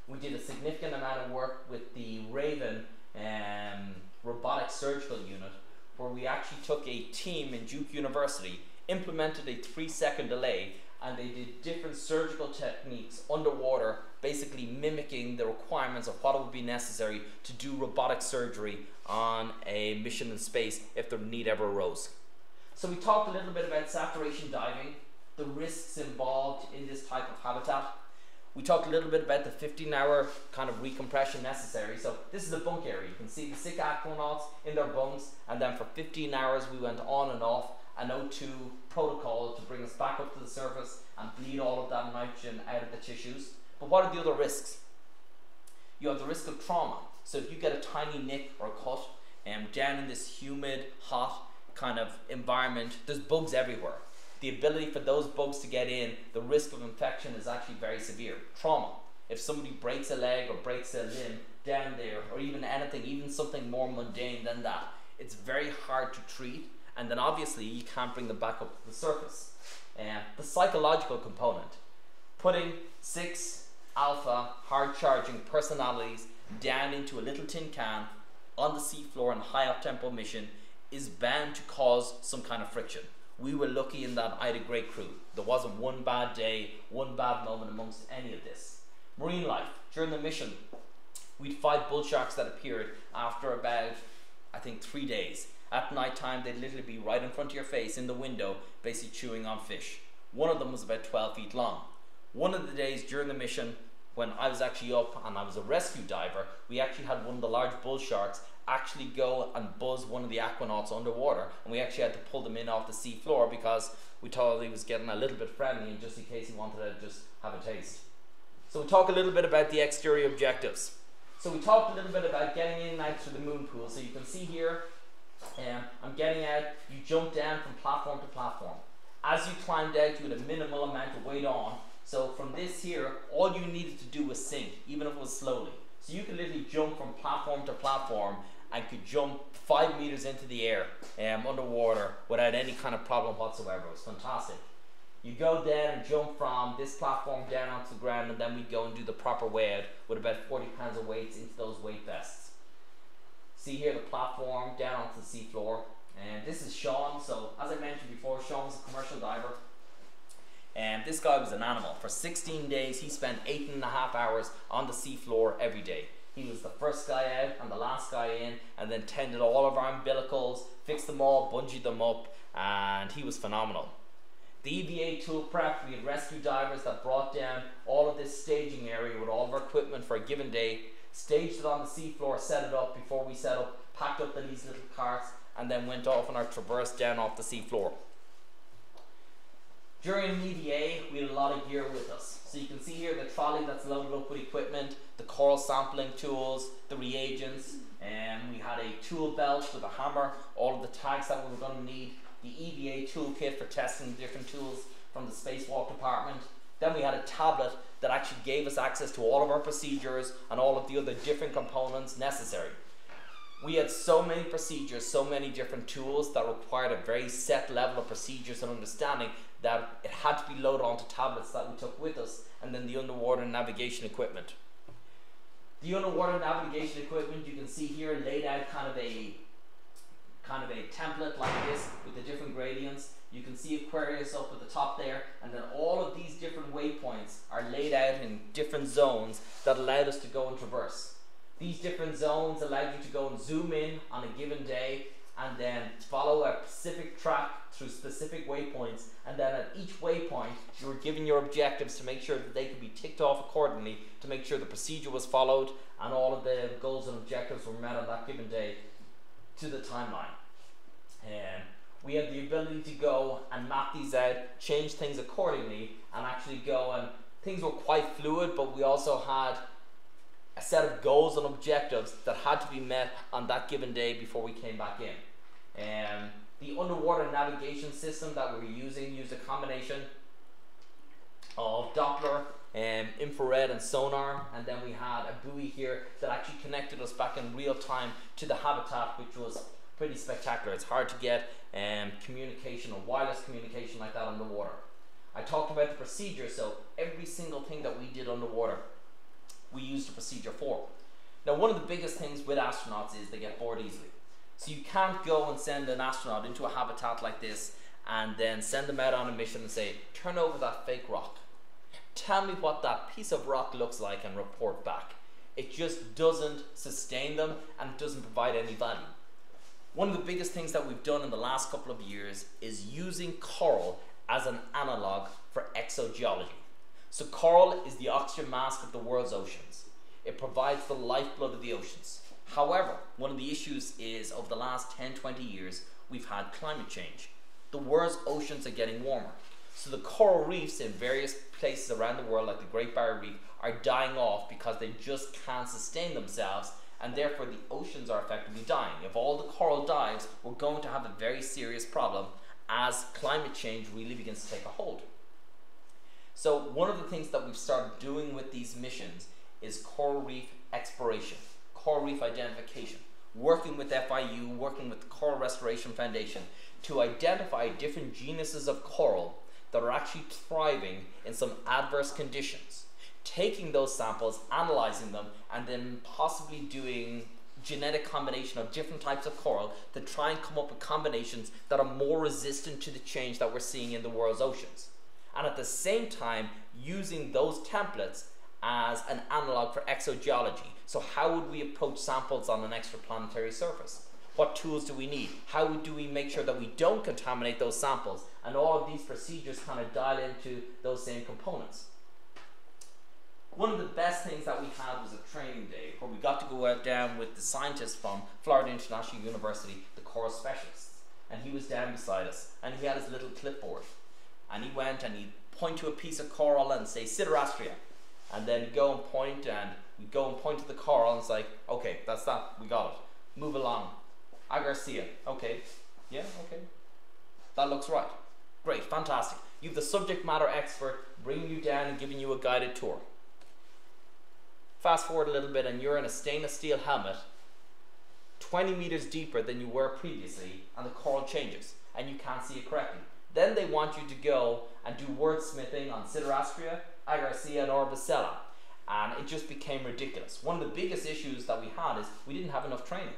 we did a significant amount of work with the Raven um, robotic surgical unit, where we actually took a team in Duke University, implemented a three second delay, and they did different surgical techniques underwater, basically mimicking the requirements of what would be necessary to do robotic surgery on a mission in space if the need ever arose. So we talked a little bit about saturation diving, the risks involved in this type of habitat. We talked a little bit about the 15 hour kind of recompression necessary. So this is the bunk area. You can see the sick astronauts in their bunks and then for 15 hours we went on and off an O2 protocol to bring us back up to the surface and bleed all of that nitrogen out of the tissues. But what are the other risks? You have the risk of trauma. So if you get a tiny nick or a cut um, down in this humid, hot kind of environment, there's bugs everywhere the ability for those bugs to get in, the risk of infection is actually very severe. Trauma. If somebody breaks a leg or breaks a limb down there, or even anything, even something more mundane than that, it's very hard to treat, and then obviously you can't bring them back up to the surface. Uh, the psychological component. Putting six alpha hard charging personalities down into a little tin can on the seafloor on high up tempo mission is bound to cause some kind of friction we were lucky in that I had a great crew. There wasn't one bad day, one bad moment amongst any of this. Marine life, during the mission, we'd five bull sharks that appeared after about, I think, three days. At night time, they'd literally be right in front of your face in the window, basically chewing on fish. One of them was about 12 feet long. One of the days during the mission, when I was actually up and I was a rescue diver, we actually had one of the large bull sharks actually go and buzz one of the aquanauts underwater, and we actually had to pull them in off the sea floor because we thought he was getting a little bit friendly, and just in case he wanted to just have a taste. So we talk a little bit about the exterior objectives. So we talked a little bit about getting in and out through the moon pool. So you can see here, um, I'm getting out. You jump down from platform to platform. As you climbed out, you had a minimal amount of weight on. So from this here, all you needed to do was sink, even if it was slowly. So you could literally jump from platform to platform and could jump five meters into the air um, underwater without any kind of problem whatsoever. It was fantastic. You go down and jump from this platform down onto the ground, and then we go and do the proper weight with about 40 pounds of weights into those weight vests. See here the platform down onto the seafloor. And this is Sean. So, as I mentioned before, Sean was a commercial diver. And this guy was an animal. For 16 days, he spent eight and a half hours on the seafloor every day. He was the first guy out and the last guy in, and then tended all of our umbilicals, fixed them all, bungeed them up, and he was phenomenal. The EVA tool prep, we had rescue divers that brought down all of this staging area with all of our equipment for a given day, staged it on the seafloor, set it up before we set up packed up in these little carts, and then went off on our traverse down off the seafloor. During an EVA, we had a lot of gear with us. So you can see here the trolley that's loaded up with equipment, the coral sampling tools, the reagents, and we had a tool belt with a hammer, all of the tags that we were going to need, the EVA toolkit for testing different tools from the spacewalk department. Then we had a tablet that actually gave us access to all of our procedures and all of the other different components necessary. We had so many procedures, so many different tools that required a very set level of procedures and understanding that it had to be loaded onto tablets that we took with us and then the underwater navigation equipment. The underwater navigation equipment you can see here laid out kind of a kind of a template like this with the different gradients. You can see Aquarius up at the top there and then all of these different waypoints are laid out in different zones that allowed us to go and traverse. These different zones allowed you to go and zoom in on a given day and then follow a specific track through specific waypoints and then at each waypoint you were given your objectives to make sure that they could be ticked off accordingly to make sure the procedure was followed and all of the goals and objectives were met on that given day to the timeline. Um, we had the ability to go and map these out, change things accordingly and actually go and things were quite fluid but we also had a set of goals and objectives that had to be met on that given day before we came back in. Um, the underwater navigation system that we were using used a combination of Doppler, um, infrared and sonar and then we had a buoy here that actually connected us back in real time to the habitat which was pretty spectacular. It's hard to get um, communication or wireless communication like that underwater. I talked about the procedure so every single thing that we did underwater we used a procedure for. Now one of the biggest things with astronauts is they get bored easily. So you can't go and send an astronaut into a habitat like this and then send them out on a mission and say, turn over that fake rock. Tell me what that piece of rock looks like and report back. It just doesn't sustain them and it doesn't provide any value. One of the biggest things that we've done in the last couple of years is using coral as an analog for exogeology. So coral is the oxygen mask of the world's oceans. It provides the lifeblood of the oceans. However, one of the issues is over the last 10, 20 years, we've had climate change. The world's oceans are getting warmer. So the coral reefs in various places around the world, like the Great Barrier Reef, are dying off because they just can't sustain themselves and therefore the oceans are effectively dying. If all the coral dies, we're going to have a very serious problem as climate change really begins to take a hold. So one of the things that we've started doing with these missions is coral reef exploration, coral reef identification, working with FIU, working with the Coral Restoration Foundation to identify different genuses of coral that are actually thriving in some adverse conditions. Taking those samples, analyzing them, and then possibly doing genetic combination of different types of coral to try and come up with combinations that are more resistant to the change that we're seeing in the world's oceans and at the same time using those templates as an analog for exogeology. So how would we approach samples on an extraplanetary surface? What tools do we need? How do we make sure that we don't contaminate those samples? And all of these procedures kind of dial into those same components. One of the best things that we had was a training day where we got to go out down with the scientists from Florida International University, the coral specialists. And he was down beside us and he had his little clipboard and he went and he'd point to a piece of coral and say Siderastrea and then go and point and we go and point to the coral and it's like okay that's that. We got it. Move along. Agaricia okay. Yeah okay. That looks right. Great fantastic. You've the subject matter expert bringing you down and giving you a guided tour. Fast forward a little bit and you're in a stainless steel helmet 20 meters deeper than you were previously and the coral changes and you can't see it correctly then they want you to go and do wordsmithing on Siderastrea, Agaricia, and Orbicella. And it just became ridiculous. One of the biggest issues that we had is we didn't have enough training.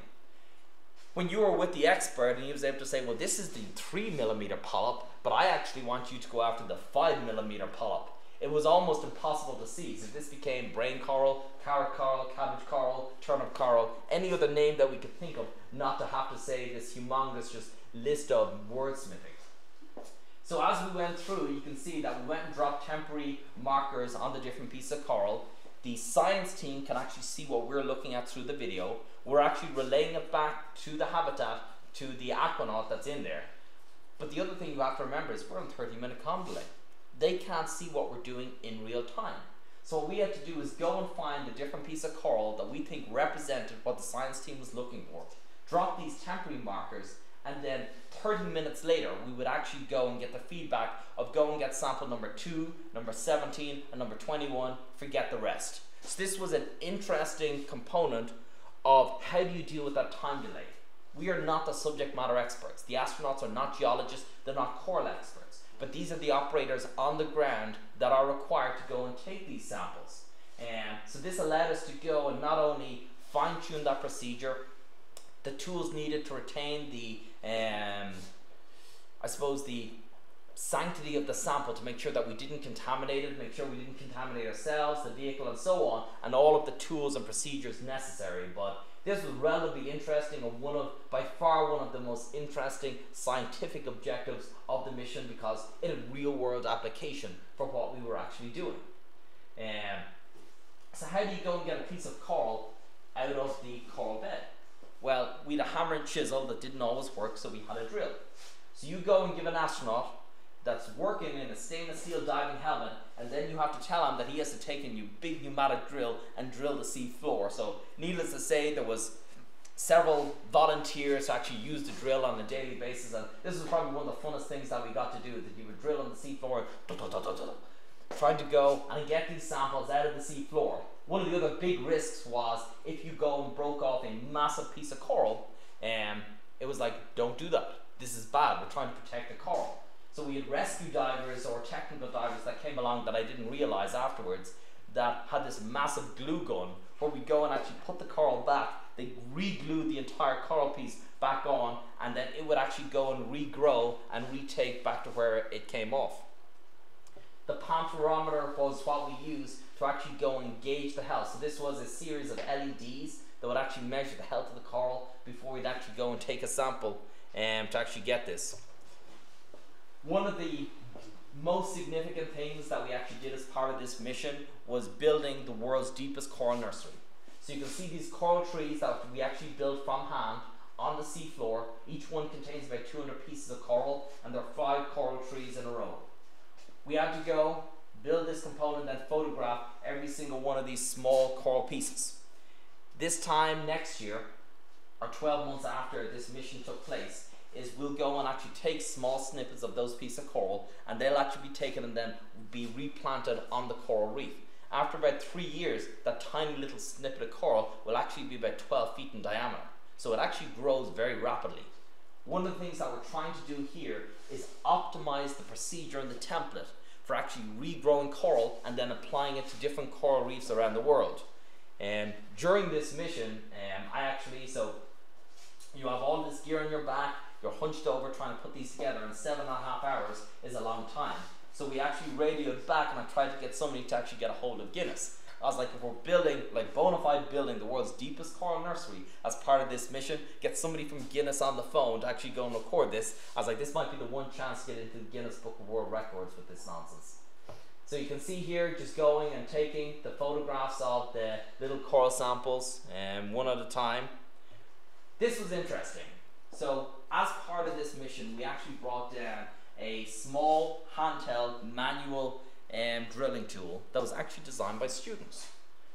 When you were with the expert and he was able to say, well, this is the 3 millimeter polyp, but I actually want you to go after the 5 millimeter polyp. It was almost impossible to see. So this became brain coral, carrot coral, cabbage coral, turnip coral, any other name that we could think of, not to have to say this humongous just list of wordsmithing. So as we went through, you can see that we went and dropped temporary markers on the different pieces of coral. the science team can actually see what we're looking at through the video. We're actually relaying it back to the habitat, to the aquanaut that's in there. But the other thing you have to remember is we're on 30 minute com delay. They can't see what we're doing in real time. So what we had to do is go and find a different piece of coral that we think represented what the science team was looking for. Drop these temporary markers and then 30 minutes later we would actually go and get the feedback of go and get sample number 2, number 17 and number 21, forget the rest. So this was an interesting component of how do you deal with that time delay. We are not the subject matter experts. The astronauts are not geologists, they're not coral experts. But these are the operators on the ground that are required to go and take these samples. And so this allowed us to go and not only fine tune that procedure, the tools needed to retain the, um, I suppose, the sanctity of the sample to make sure that we didn't contaminate it, make sure we didn't contaminate ourselves, the vehicle, and so on, and all of the tools and procedures necessary. But this was relatively interesting and one of, by far, one of the most interesting scientific objectives of the mission because it had real world application for what we were actually doing. Um, so how do you go and get a piece of coral out of the coral bed? Well, we had a hammer and chisel that didn't always work, so we had a drill. So you go and give an astronaut that's working in a stainless steel diving helmet, and then you have to tell him that he has to take a new big pneumatic drill and drill the sea floor. So, needless to say, there was several volunteers who actually used the drill on a daily basis, and this was probably one of the funnest things that we got to do. That you would drill on the sea floor, trying to go and get these samples out of the sea floor. One of the other big risks was if you go and broke off a massive piece of coral, um, it was like, don't do that. This is bad. We're trying to protect the coral. So we had rescue divers or technical divers that came along that I didn't realize afterwards that had this massive glue gun where we go and actually put the coral back. They re-glue the entire coral piece back on, and then it would actually go and regrow and retake back to where it came off. The pantorometer was what we used to actually go and gauge the health. So this was a series of LEDs that would actually measure the health of the coral before we'd actually go and take a sample um, to actually get this. One of the most significant things that we actually did as part of this mission was building the world's deepest coral nursery. So you can see these coral trees that we actually built from hand on the seafloor. Each one contains about 200 pieces of coral and there are five coral trees in a row. We had to go build this component and photograph every single one of these small coral pieces. This time next year, or 12 months after this mission took place, is we'll go and actually take small snippets of those pieces of coral and they'll actually be taken and then be replanted on the coral reef. After about three years, that tiny little snippet of coral will actually be about 12 feet in diameter. So it actually grows very rapidly. One of the things that we're trying to do here is optimize the procedure and the template for actually regrowing coral and then applying it to different coral reefs around the world. And during this mission, um, I actually, so you have all this gear on your back, you're hunched over trying to put these together, and seven and a half hours is a long time. So we actually radioed back, and I tried to get somebody to actually get a hold of Guinness. I was like, if we're building, like bona fide building the world's deepest coral nursery as part of this mission, get somebody from Guinness on the phone to actually go and record this. I was like, this might be the one chance to get into the Guinness Book of World Records with this nonsense. So you can see here, just going and taking the photographs of the little coral samples, um, one at a time. This was interesting. So as part of this mission, we actually brought down a small handheld manual um, drilling tool that was actually designed by students.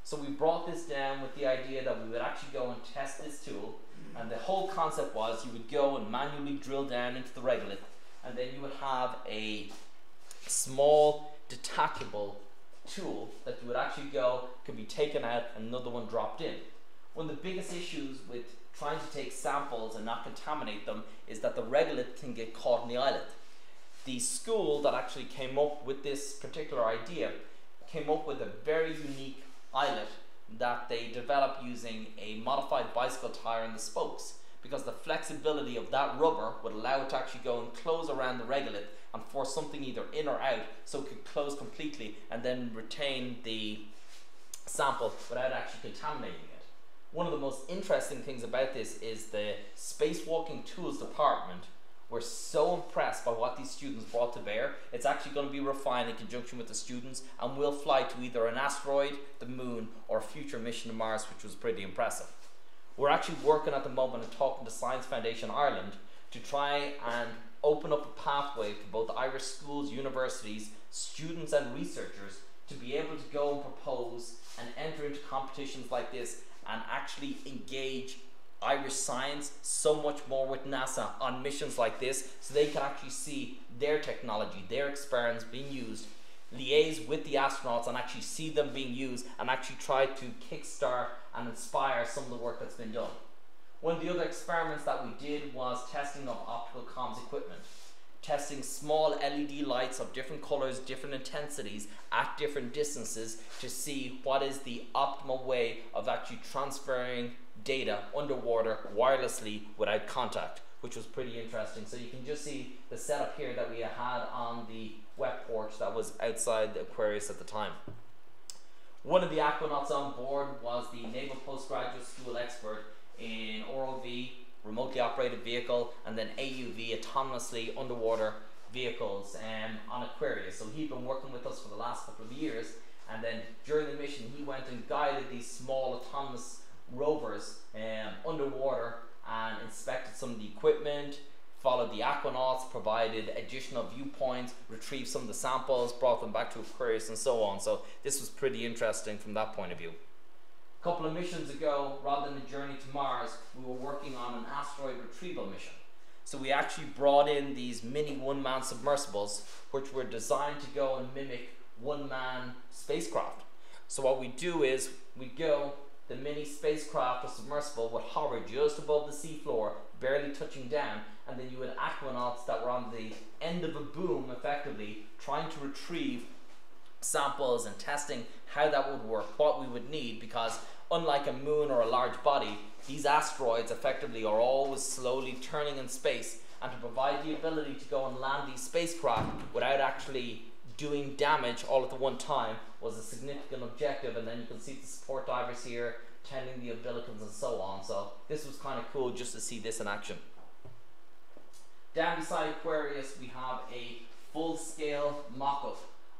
So we brought this down with the idea that we would actually go and test this tool and the whole concept was you would go and manually drill down into the regolith and then you would have a small detachable tool that you would actually go, could be taken out and another one dropped in. One of the biggest issues with trying to take samples and not contaminate them is that the regolith can get caught in the eyelet. The school that actually came up with this particular idea came up with a very unique eyelet that they developed using a modified bicycle tire in the spokes because the flexibility of that rubber would allow it to actually go and close around the regolith and force something either in or out so it could close completely and then retain the sample without actually contaminating it. One of the most interesting things about this is the spacewalking tools department we're so impressed by what these students brought to bear. It's actually going to be refined in conjunction with the students and we'll fly to either an asteroid, the moon, or a future mission to Mars, which was pretty impressive. We're actually working at the moment and talking to Science Foundation Ireland to try and open up a pathway for both Irish schools, universities, students, and researchers to be able to go and propose and enter into competitions like this and actually engage Irish science so much more with NASA on missions like this so they can actually see their technology, their experiments being used, liaise with the astronauts and actually see them being used and actually try to kickstart and inspire some of the work that's been done. One of the other experiments that we did was testing of optical comms equipment. Testing small LED lights of different colors, different intensities at different distances to see what is the optimal way of actually transferring data underwater wirelessly without contact, which was pretty interesting. So you can just see the setup here that we had on the wet porch that was outside the Aquarius at the time. One of the aquanauts on board was the Naval Postgraduate School expert in ROV, remotely operated vehicle, and then AUV, autonomously underwater vehicles um, on Aquarius. So he'd been working with us for the last couple of years, and then during the mission, he went and guided these small autonomous rovers um, underwater and inspected some of the equipment, followed the aquanauts, provided additional viewpoints, retrieved some of the samples, brought them back to Aquarius, and so on. So this was pretty interesting from that point of view. A couple of missions ago, rather than a journey to Mars, we were working on an asteroid retrieval mission. So we actually brought in these mini one-man submersibles, which were designed to go and mimic one-man spacecraft. So what we do is we go the mini spacecraft or submersible would hover just above the seafloor, barely touching down, and then you had aquanauts that were on the end of a boom, effectively, trying to retrieve samples and testing how that would work, what we would need, because unlike a moon or a large body, these asteroids effectively are always slowly turning in space, and to provide the ability to go and land these spacecraft without actually doing damage all at the one time was a significant objective and then you can see the support divers here tending the umbilicals and so on. So this was kind of cool just to see this in action. Down beside Aquarius we have a full-scale mock-up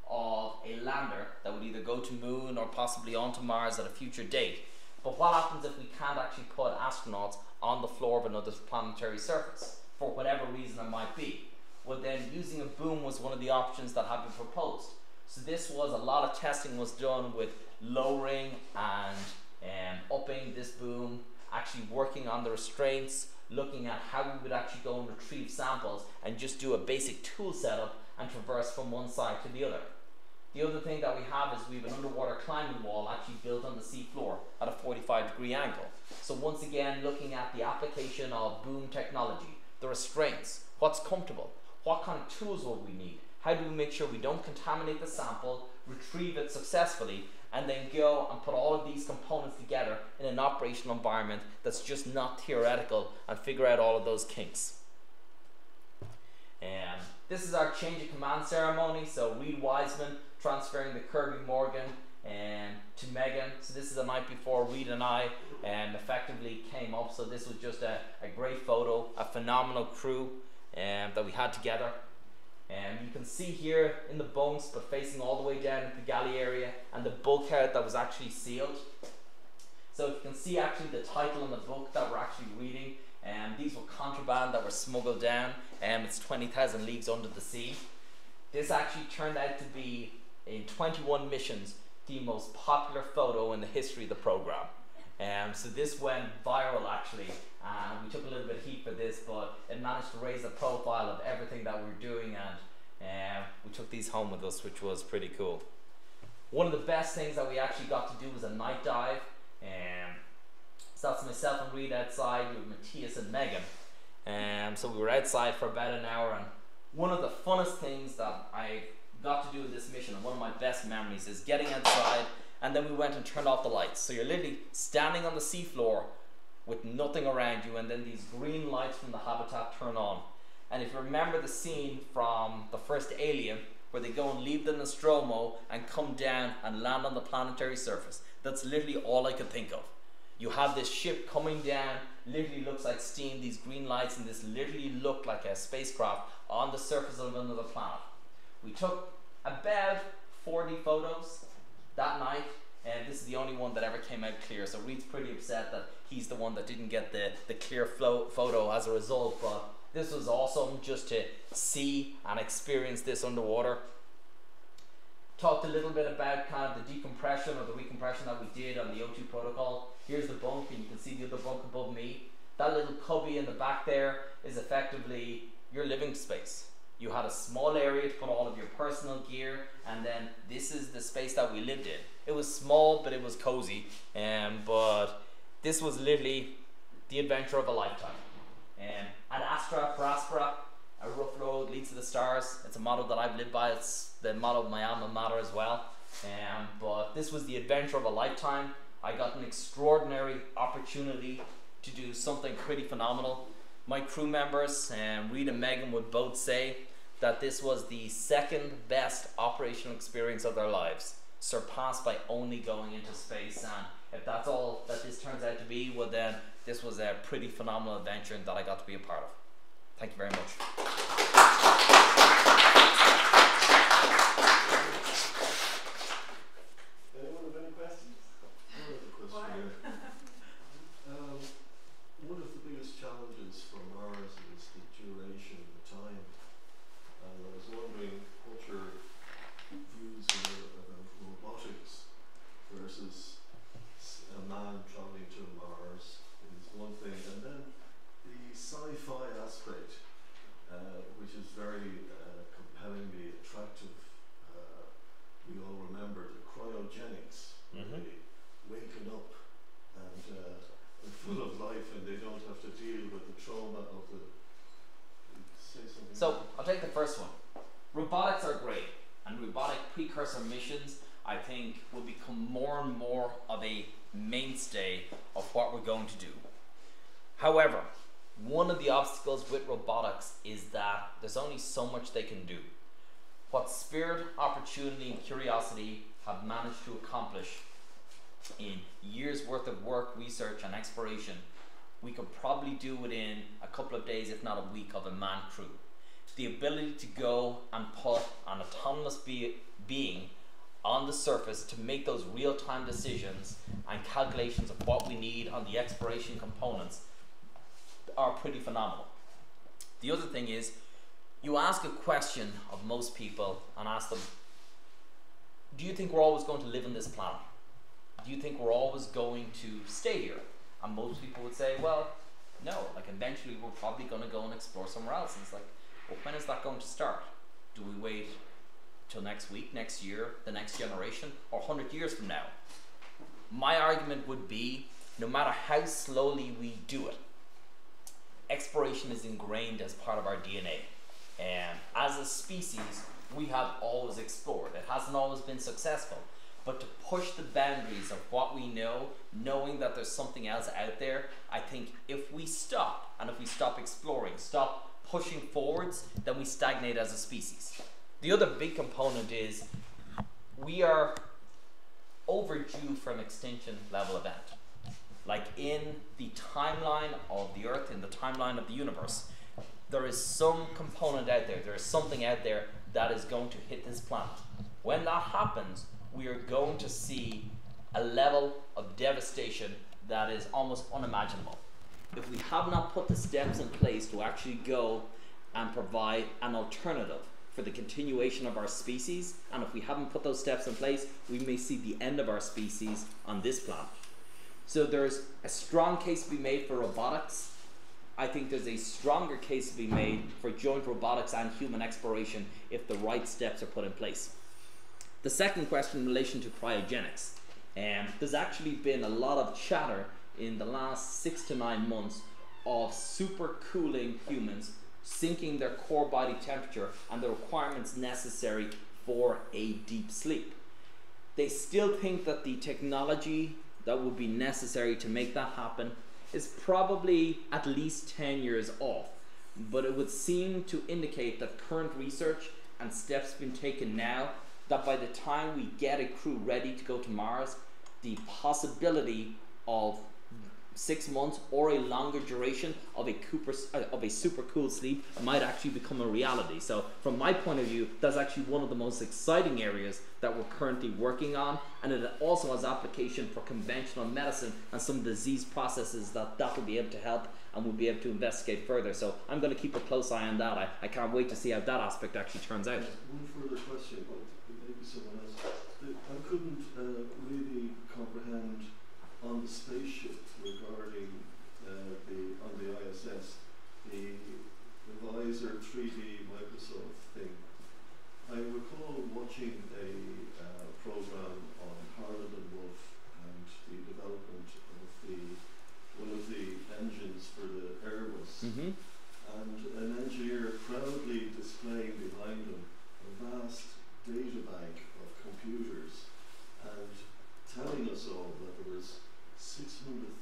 of a lander that would either go to moon or possibly onto Mars at a future date. But what happens if we can't actually put astronauts on the floor of another planetary surface? For whatever reason it might be well then using a boom was one of the options that had been proposed. So this was a lot of testing was done with lowering and um, upping this boom, actually working on the restraints, looking at how we would actually go and retrieve samples and just do a basic tool setup and traverse from one side to the other. The other thing that we have is we have an underwater climbing wall actually built on the seafloor at a 45 degree angle. So once again looking at the application of boom technology, the restraints, what's comfortable, what kind of tools will we need? How do we make sure we don't contaminate the sample, retrieve it successfully, and then go and put all of these components together in an operational environment that's just not theoretical and figure out all of those kinks. And this is our change of command ceremony. So Reid Wiseman transferring the Kirby Morgan and to Megan. So this is the night before Reed and I um, effectively came up. So this was just a, a great photo, a phenomenal crew um, that we had together. And um, you can see here in the bunks, but facing all the way down into the galley area, and the bulkhead that was actually sealed. So you can see actually the title in the book that we're actually reading. And um, these were contraband that were smuggled down. And um, it's 20,000 leagues under the sea. This actually turned out to be, in 21 missions, the most popular photo in the history of the program. Um, so this went viral actually, and we took a little bit of heat for this, but it managed to raise the profile of everything that we are doing, and um, we took these home with us, which was pretty cool. One of the best things that we actually got to do was a night dive. Um, so that's myself and Reid outside with Matthias and Megan. Um, so we were outside for about an hour, and one of the funnest things that I got to do in this mission, and one of my best memories, is getting outside and then we went and turned off the lights. So you're literally standing on the seafloor with nothing around you, and then these green lights from the habitat turn on. And if you remember the scene from the first Alien, where they go and leave the Nostromo and come down and land on the planetary surface, that's literally all I could think of. You have this ship coming down, literally looks like steam, these green lights, and this literally looked like a spacecraft on the surface of another planet. We took about 40 photos that night, and this is the only one that ever came out clear. So Reid's pretty upset that he's the one that didn't get the, the clear flow photo as a result, but this was awesome just to see and experience this underwater talked a little bit about kind of the decompression or the recompression that we did on the O2 protocol. Here's the bunk, and you can see the other bunk above me. That little cubby in the back there is effectively your living space. You had a small area to put all of your personal gear, and then this is the space that we lived in. It was small, but it was cozy. Um, but this was literally the adventure of a lifetime. Um, Ad Astra per Aspera, a rough road leads to the stars. It's a motto that I've lived by. It's the motto of my alma mater as well. Um, but this was the adventure of a lifetime. I got an extraordinary opportunity to do something pretty phenomenal. My crew members, um, Reid and Megan, would both say that this was the second best operational experience of their lives, surpassed by only going into space. And if that's all that this turns out to be, well, then this was a pretty phenomenal adventure that I got to be a part of. Thank you very much. Anyone have any questions? I have a question here. Um, one of the biggest challenges for Mars is the duration, the time. And I was wondering what your views were about robotics versus s- a man traveling to Mars is one thing, and then the sci-fi aspect, uh, which is very uh, compellingly attractive. Uh, we all remember the cryogenics, where Mhm. they waken up and uh, are full of life and they don't have to deal with the trauma of the. Say something. So I'll take the first one. Robotics are great, and precursor missions, I think, will become more and more of a mainstay of what we're going to do. However, one of the obstacles with robotics is that there's only so much they can do. What Spirit, Opportunity, and Curiosity have managed to accomplish in years worth of work, research, and exploration, we could probably do within a couple of days, if not a week, of a man crew. The ability to go and put an autonomous be- being on the surface to make those real time decisions and calculations of what we need on the exploration components are pretty phenomenal. The other thing is, you ask a question of most people and ask them, Do you think we're always going to live on this planet? Do you think we're always going to stay here? And most people would say, Well, no, like eventually we're probably going to go and explore somewhere else. And it's like, Well, when is that going to start? Do we wait till next week, next year, the next generation, or 100 years from now? My argument would be no matter how slowly we do it, exploration is ingrained as part of our DNA. And as a species, we have always explored. It hasn't always been successful. But to push the boundaries of what we know, knowing that there's something else out there, I think if we stop and if we stop exploring, stop pushing forwards, then we stagnate as a species. The other big component is we are overdue for an extinction level event. Like in the timeline of the Earth, in the timeline of the universe, there is some component out there, there is something out there that is going to hit this planet. When that happens, we are going to see a level of devastation that is almost unimaginable. If we have not put the steps in place to actually go and provide an alternative for the continuation of our species, and if we haven't put those steps in place, we may see the end of our species on this planet. So there's a strong case to be made for robotics. I think there's a stronger case to be made for joint robotics and human exploration if the right steps are put in place. The second question in relation to cryogenics. Um, there's actually been a lot of chatter in the last six to nine months of super cooling humans, sinking their core body temperature and the requirements necessary for a deep sleep. They still think that the technology that would be necessary to make that happen is probably at least 10 years off. But it would seem to indicate that current research and steps being taken now, that by the time we get a crew ready to go to Mars, the possibility of six months or a longer duration of a Cooper uh, of a super cool sleep might actually become a reality. So from my point of view, that's actually one of the most exciting areas that we're currently working on, and it also has application for conventional medicine and some disease processes that that will be able to help and we'll be able to investigate further. So I'm going to keep a close eye on that. I, I can't wait to see how that aspect actually turns out. One further question, maybe someone else. I couldn't uh, really comprehend on the regarding uh, the on the ISS the the visor 3D Microsoft thing. I recall watching a uh, program on Harland and Wolff and the development of the one of the engines for the Airbus, Mm-hmm. and an engineer proudly displaying behind him a vast data bank of computers and telling us all that there was 600,000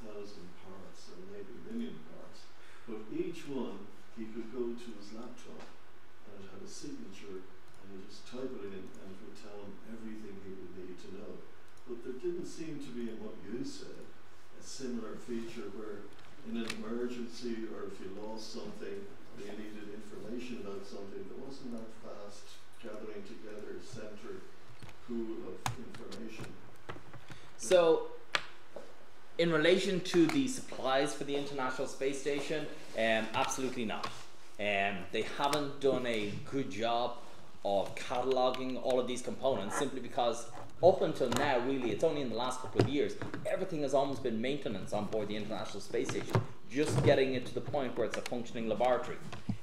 parts or maybe a million parts, but each one he could go to his laptop and it had a signature and he just type it in and it would tell him everything he would need to know. But seem to be in what you said a similar feature where in an emergency or if you lost something or you needed information about something, there wasn't that fast gathering together center pool of information. So, in relation to the supplies for the International Space Station, um, absolutely not. Um, they haven't done a good job of cataloging all of these components simply because up until now, really, it's only in the last couple of years, everything has almost been maintenance on board the International Space Station, just getting it to the point where it's a functioning laboratory.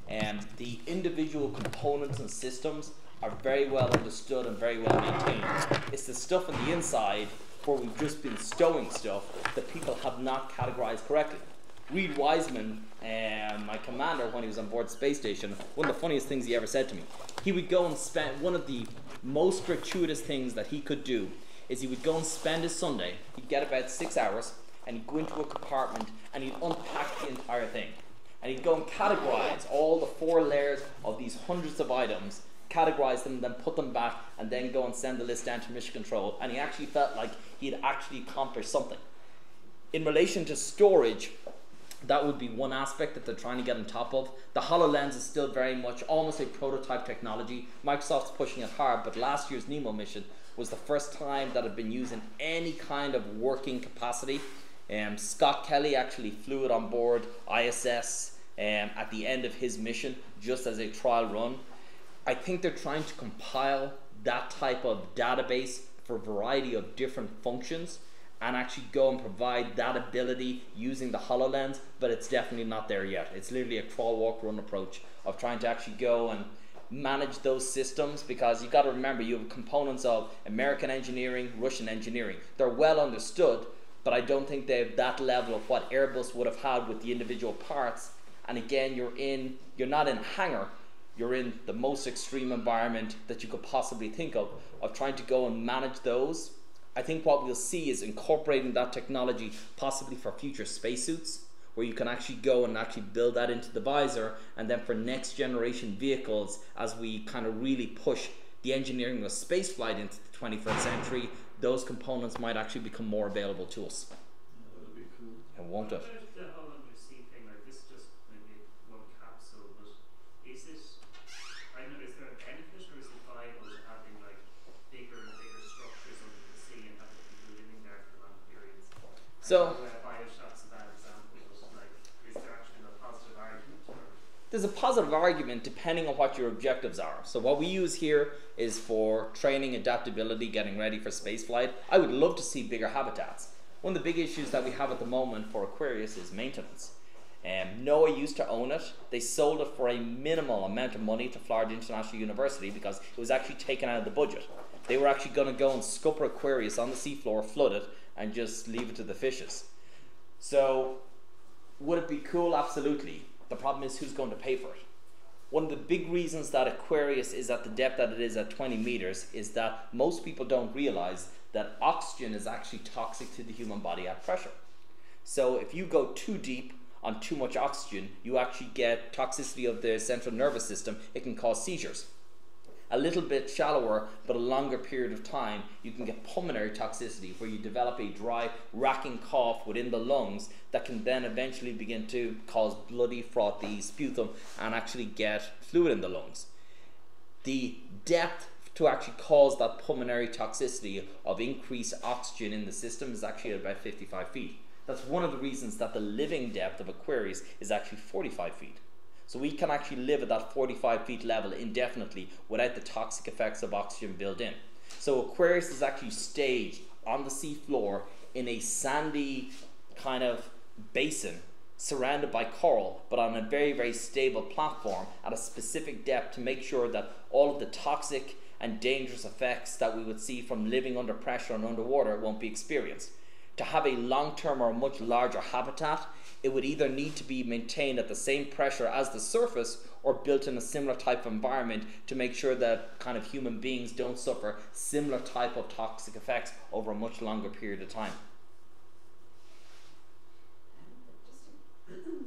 And the individual components and systems are very well understood and very well maintained. It's the stuff on the inside where we've just been stowing stuff that people have not categorized correctly. Reid Wiseman, um, my commander when he was on board the space station, one of the funniest things he ever said to me, he would go and spend one of the most gratuitous things that he could do is he would go and spend his Sunday, he'd get about six hours, and he'd go into a compartment and he'd unpack the entire thing. And he'd go and categorize all the four layers of these hundreds of items, categorize them, then put them back, and then go and send the list down to mission control. And he actually felt like he had actually accomplished something. In relation to storage, that would be one aspect that they're trying to get on top of. The HoloLens is still very much almost a prototype technology. Microsoft's pushing it hard, but last year's NEEMO mission was the first time that had been used in any kind of working capacity. Um, Scott Kelly actually flew it on board ISS um, at the end of his mission just as a trial run. I think they're trying to compile that type of database for a variety of different functions and actually go and provide that ability using the HoloLens, but it's definitely not there yet. It's literally a crawl, walk, run approach of trying to actually go and manage those systems because you've got to remember you have components of American engineering, Russian engineering. They're well understood, but I don't think they have that level of what Airbus would have had with the individual parts. And again, you're in, you're not in a hangar, you're in the most extreme environment that you could possibly think of, of trying to go and manage those I think what we'll see is incorporating that technology possibly for future spacesuits where you can actually go and actually build that into the visor and then for next generation vehicles as we kind of really push the engineering of spaceflight into the 21st century those components might actually become more available to us. That would be cool. And won't it? So there's a positive argument depending on what your objectives are. So what we use here is for training, adaptability, getting ready for spaceflight. I would love to see bigger habitats. One of the big issues that we have at the moment for Aquarius is maintenance. Um, NOAA used to own it. They sold it for a minimal amount of money to Florida International University because it was actually taken out of the budget. They were actually going to go and scupper Aquarius on the seafloor, flood it, and just leave it to the fishes. So, would it be cool? Absolutely. The problem is who's going to pay for it. One of the big reasons that Aquarius is at the depth that it is at 20 meters is that most people don't realize that oxygen is actually toxic to the human body at pressure. So, if you go too deep on too much oxygen, you actually get toxicity of the central nervous system. It can cause seizures. A little bit shallower but a longer period of time, you can get pulmonary toxicity where you develop a dry, racking cough within the lungs that can then eventually begin to cause bloody, frothy sputum and actually get fluid in the lungs. The depth to actually cause that pulmonary toxicity of increased oxygen in the system is actually about 55 feet. That's one of the reasons that the living depth of Aquarius is actually 45 feet. So we can actually live at that 45 feet level indefinitely without the toxic effects of oxygen built in. So Aquarius is actually staged on the sea floor in a sandy kind of basin surrounded by coral, but on a very, very stable platform at a specific depth to make sure that all of the toxic and dangerous effects that we would see from living under pressure and underwater won't be experienced. To have a long term or much larger habitat, it would either need to be maintained at the same pressure as the surface or built in a similar type of environment to make sure that kind of human beings don't suffer similar type of toxic effects over a much longer period of time.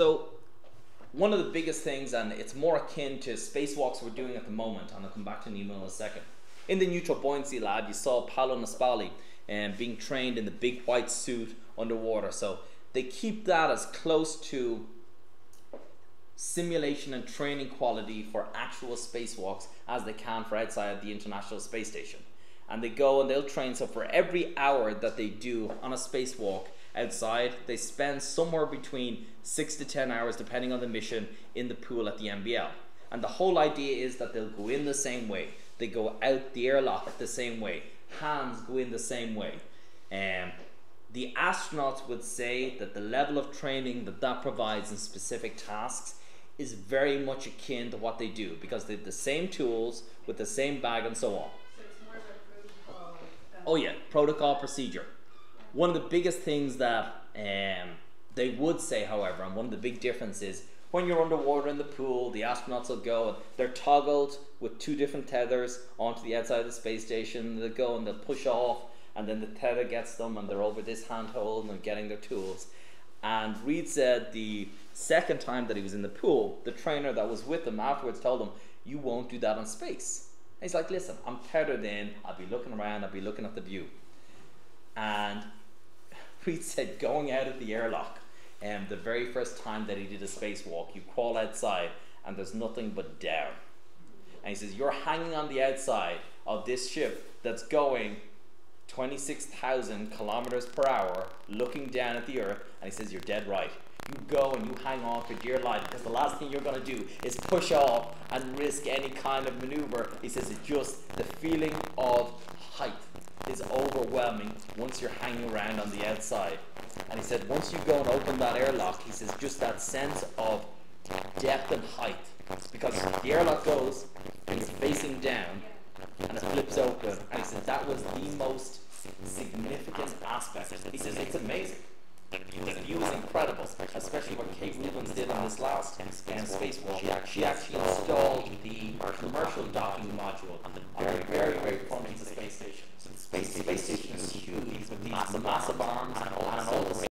So one of the biggest things, and it's more akin to spacewalks we're doing at the moment, and I'll come back to NEEMO in a second. In the neutral buoyancy lab, you saw Paolo Nespoli um, being trained in the big white suit underwater. So they keep that as close to simulation and training quality for actual spacewalks as they can for outside the International Space Station. And they go and they'll train. So for every hour that they do on a spacewalk, outside. They spend somewhere between six to ten hours, depending on the mission, in the pool at the NBL. And the whole idea is that they'll go in the same way. They go out the airlock the same way. Hands go in the same way. Um, the astronauts would say that the level of training that that provides in specific tasks is very much akin to what they do because they have the same tools with the same bag and so on. So oh yeah, protocol procedure. One of the biggest things that um, they would say, however, and one of the big differences when you're underwater in the pool, the astronauts will go and they're toggled with two different tethers onto the outside of the space station. They go and they'll push off, and then the tether gets them, and they're over this handhold and they're getting their tools. And Reid said the second time that he was in the pool, the trainer that was with him afterwards told him, You won't do that in space. And he's like, Listen, I'm tethered in, I'll be looking around, I'll be looking at the view. And Reid said going out of the airlock, um, the very first time that he did a spacewalk, you crawl outside and there's nothing but down. And he says, You're hanging on the outside of this ship that's going 26,000 kilometers per hour, looking down at the earth. And he says, You're dead right. You go and you hang on for dear life because the last thing you're going to do is push off and risk any kind of maneuver. He says, It's just the feeling of height is overwhelming once you're hanging around on the outside. And he said, once you go and open that airlock, he says, just that sense of depth and height. Because the airlock goes and you're facing down and it flips open. And he said, that was the most significant aspect. He says, it's amazing. The view is incredible, especially what Kate Williams did on this last expand spacewalk. She actually, she actually installed the commercial docking module on the very, very, front of the space station. So the space, station is huge with these massive arms and all the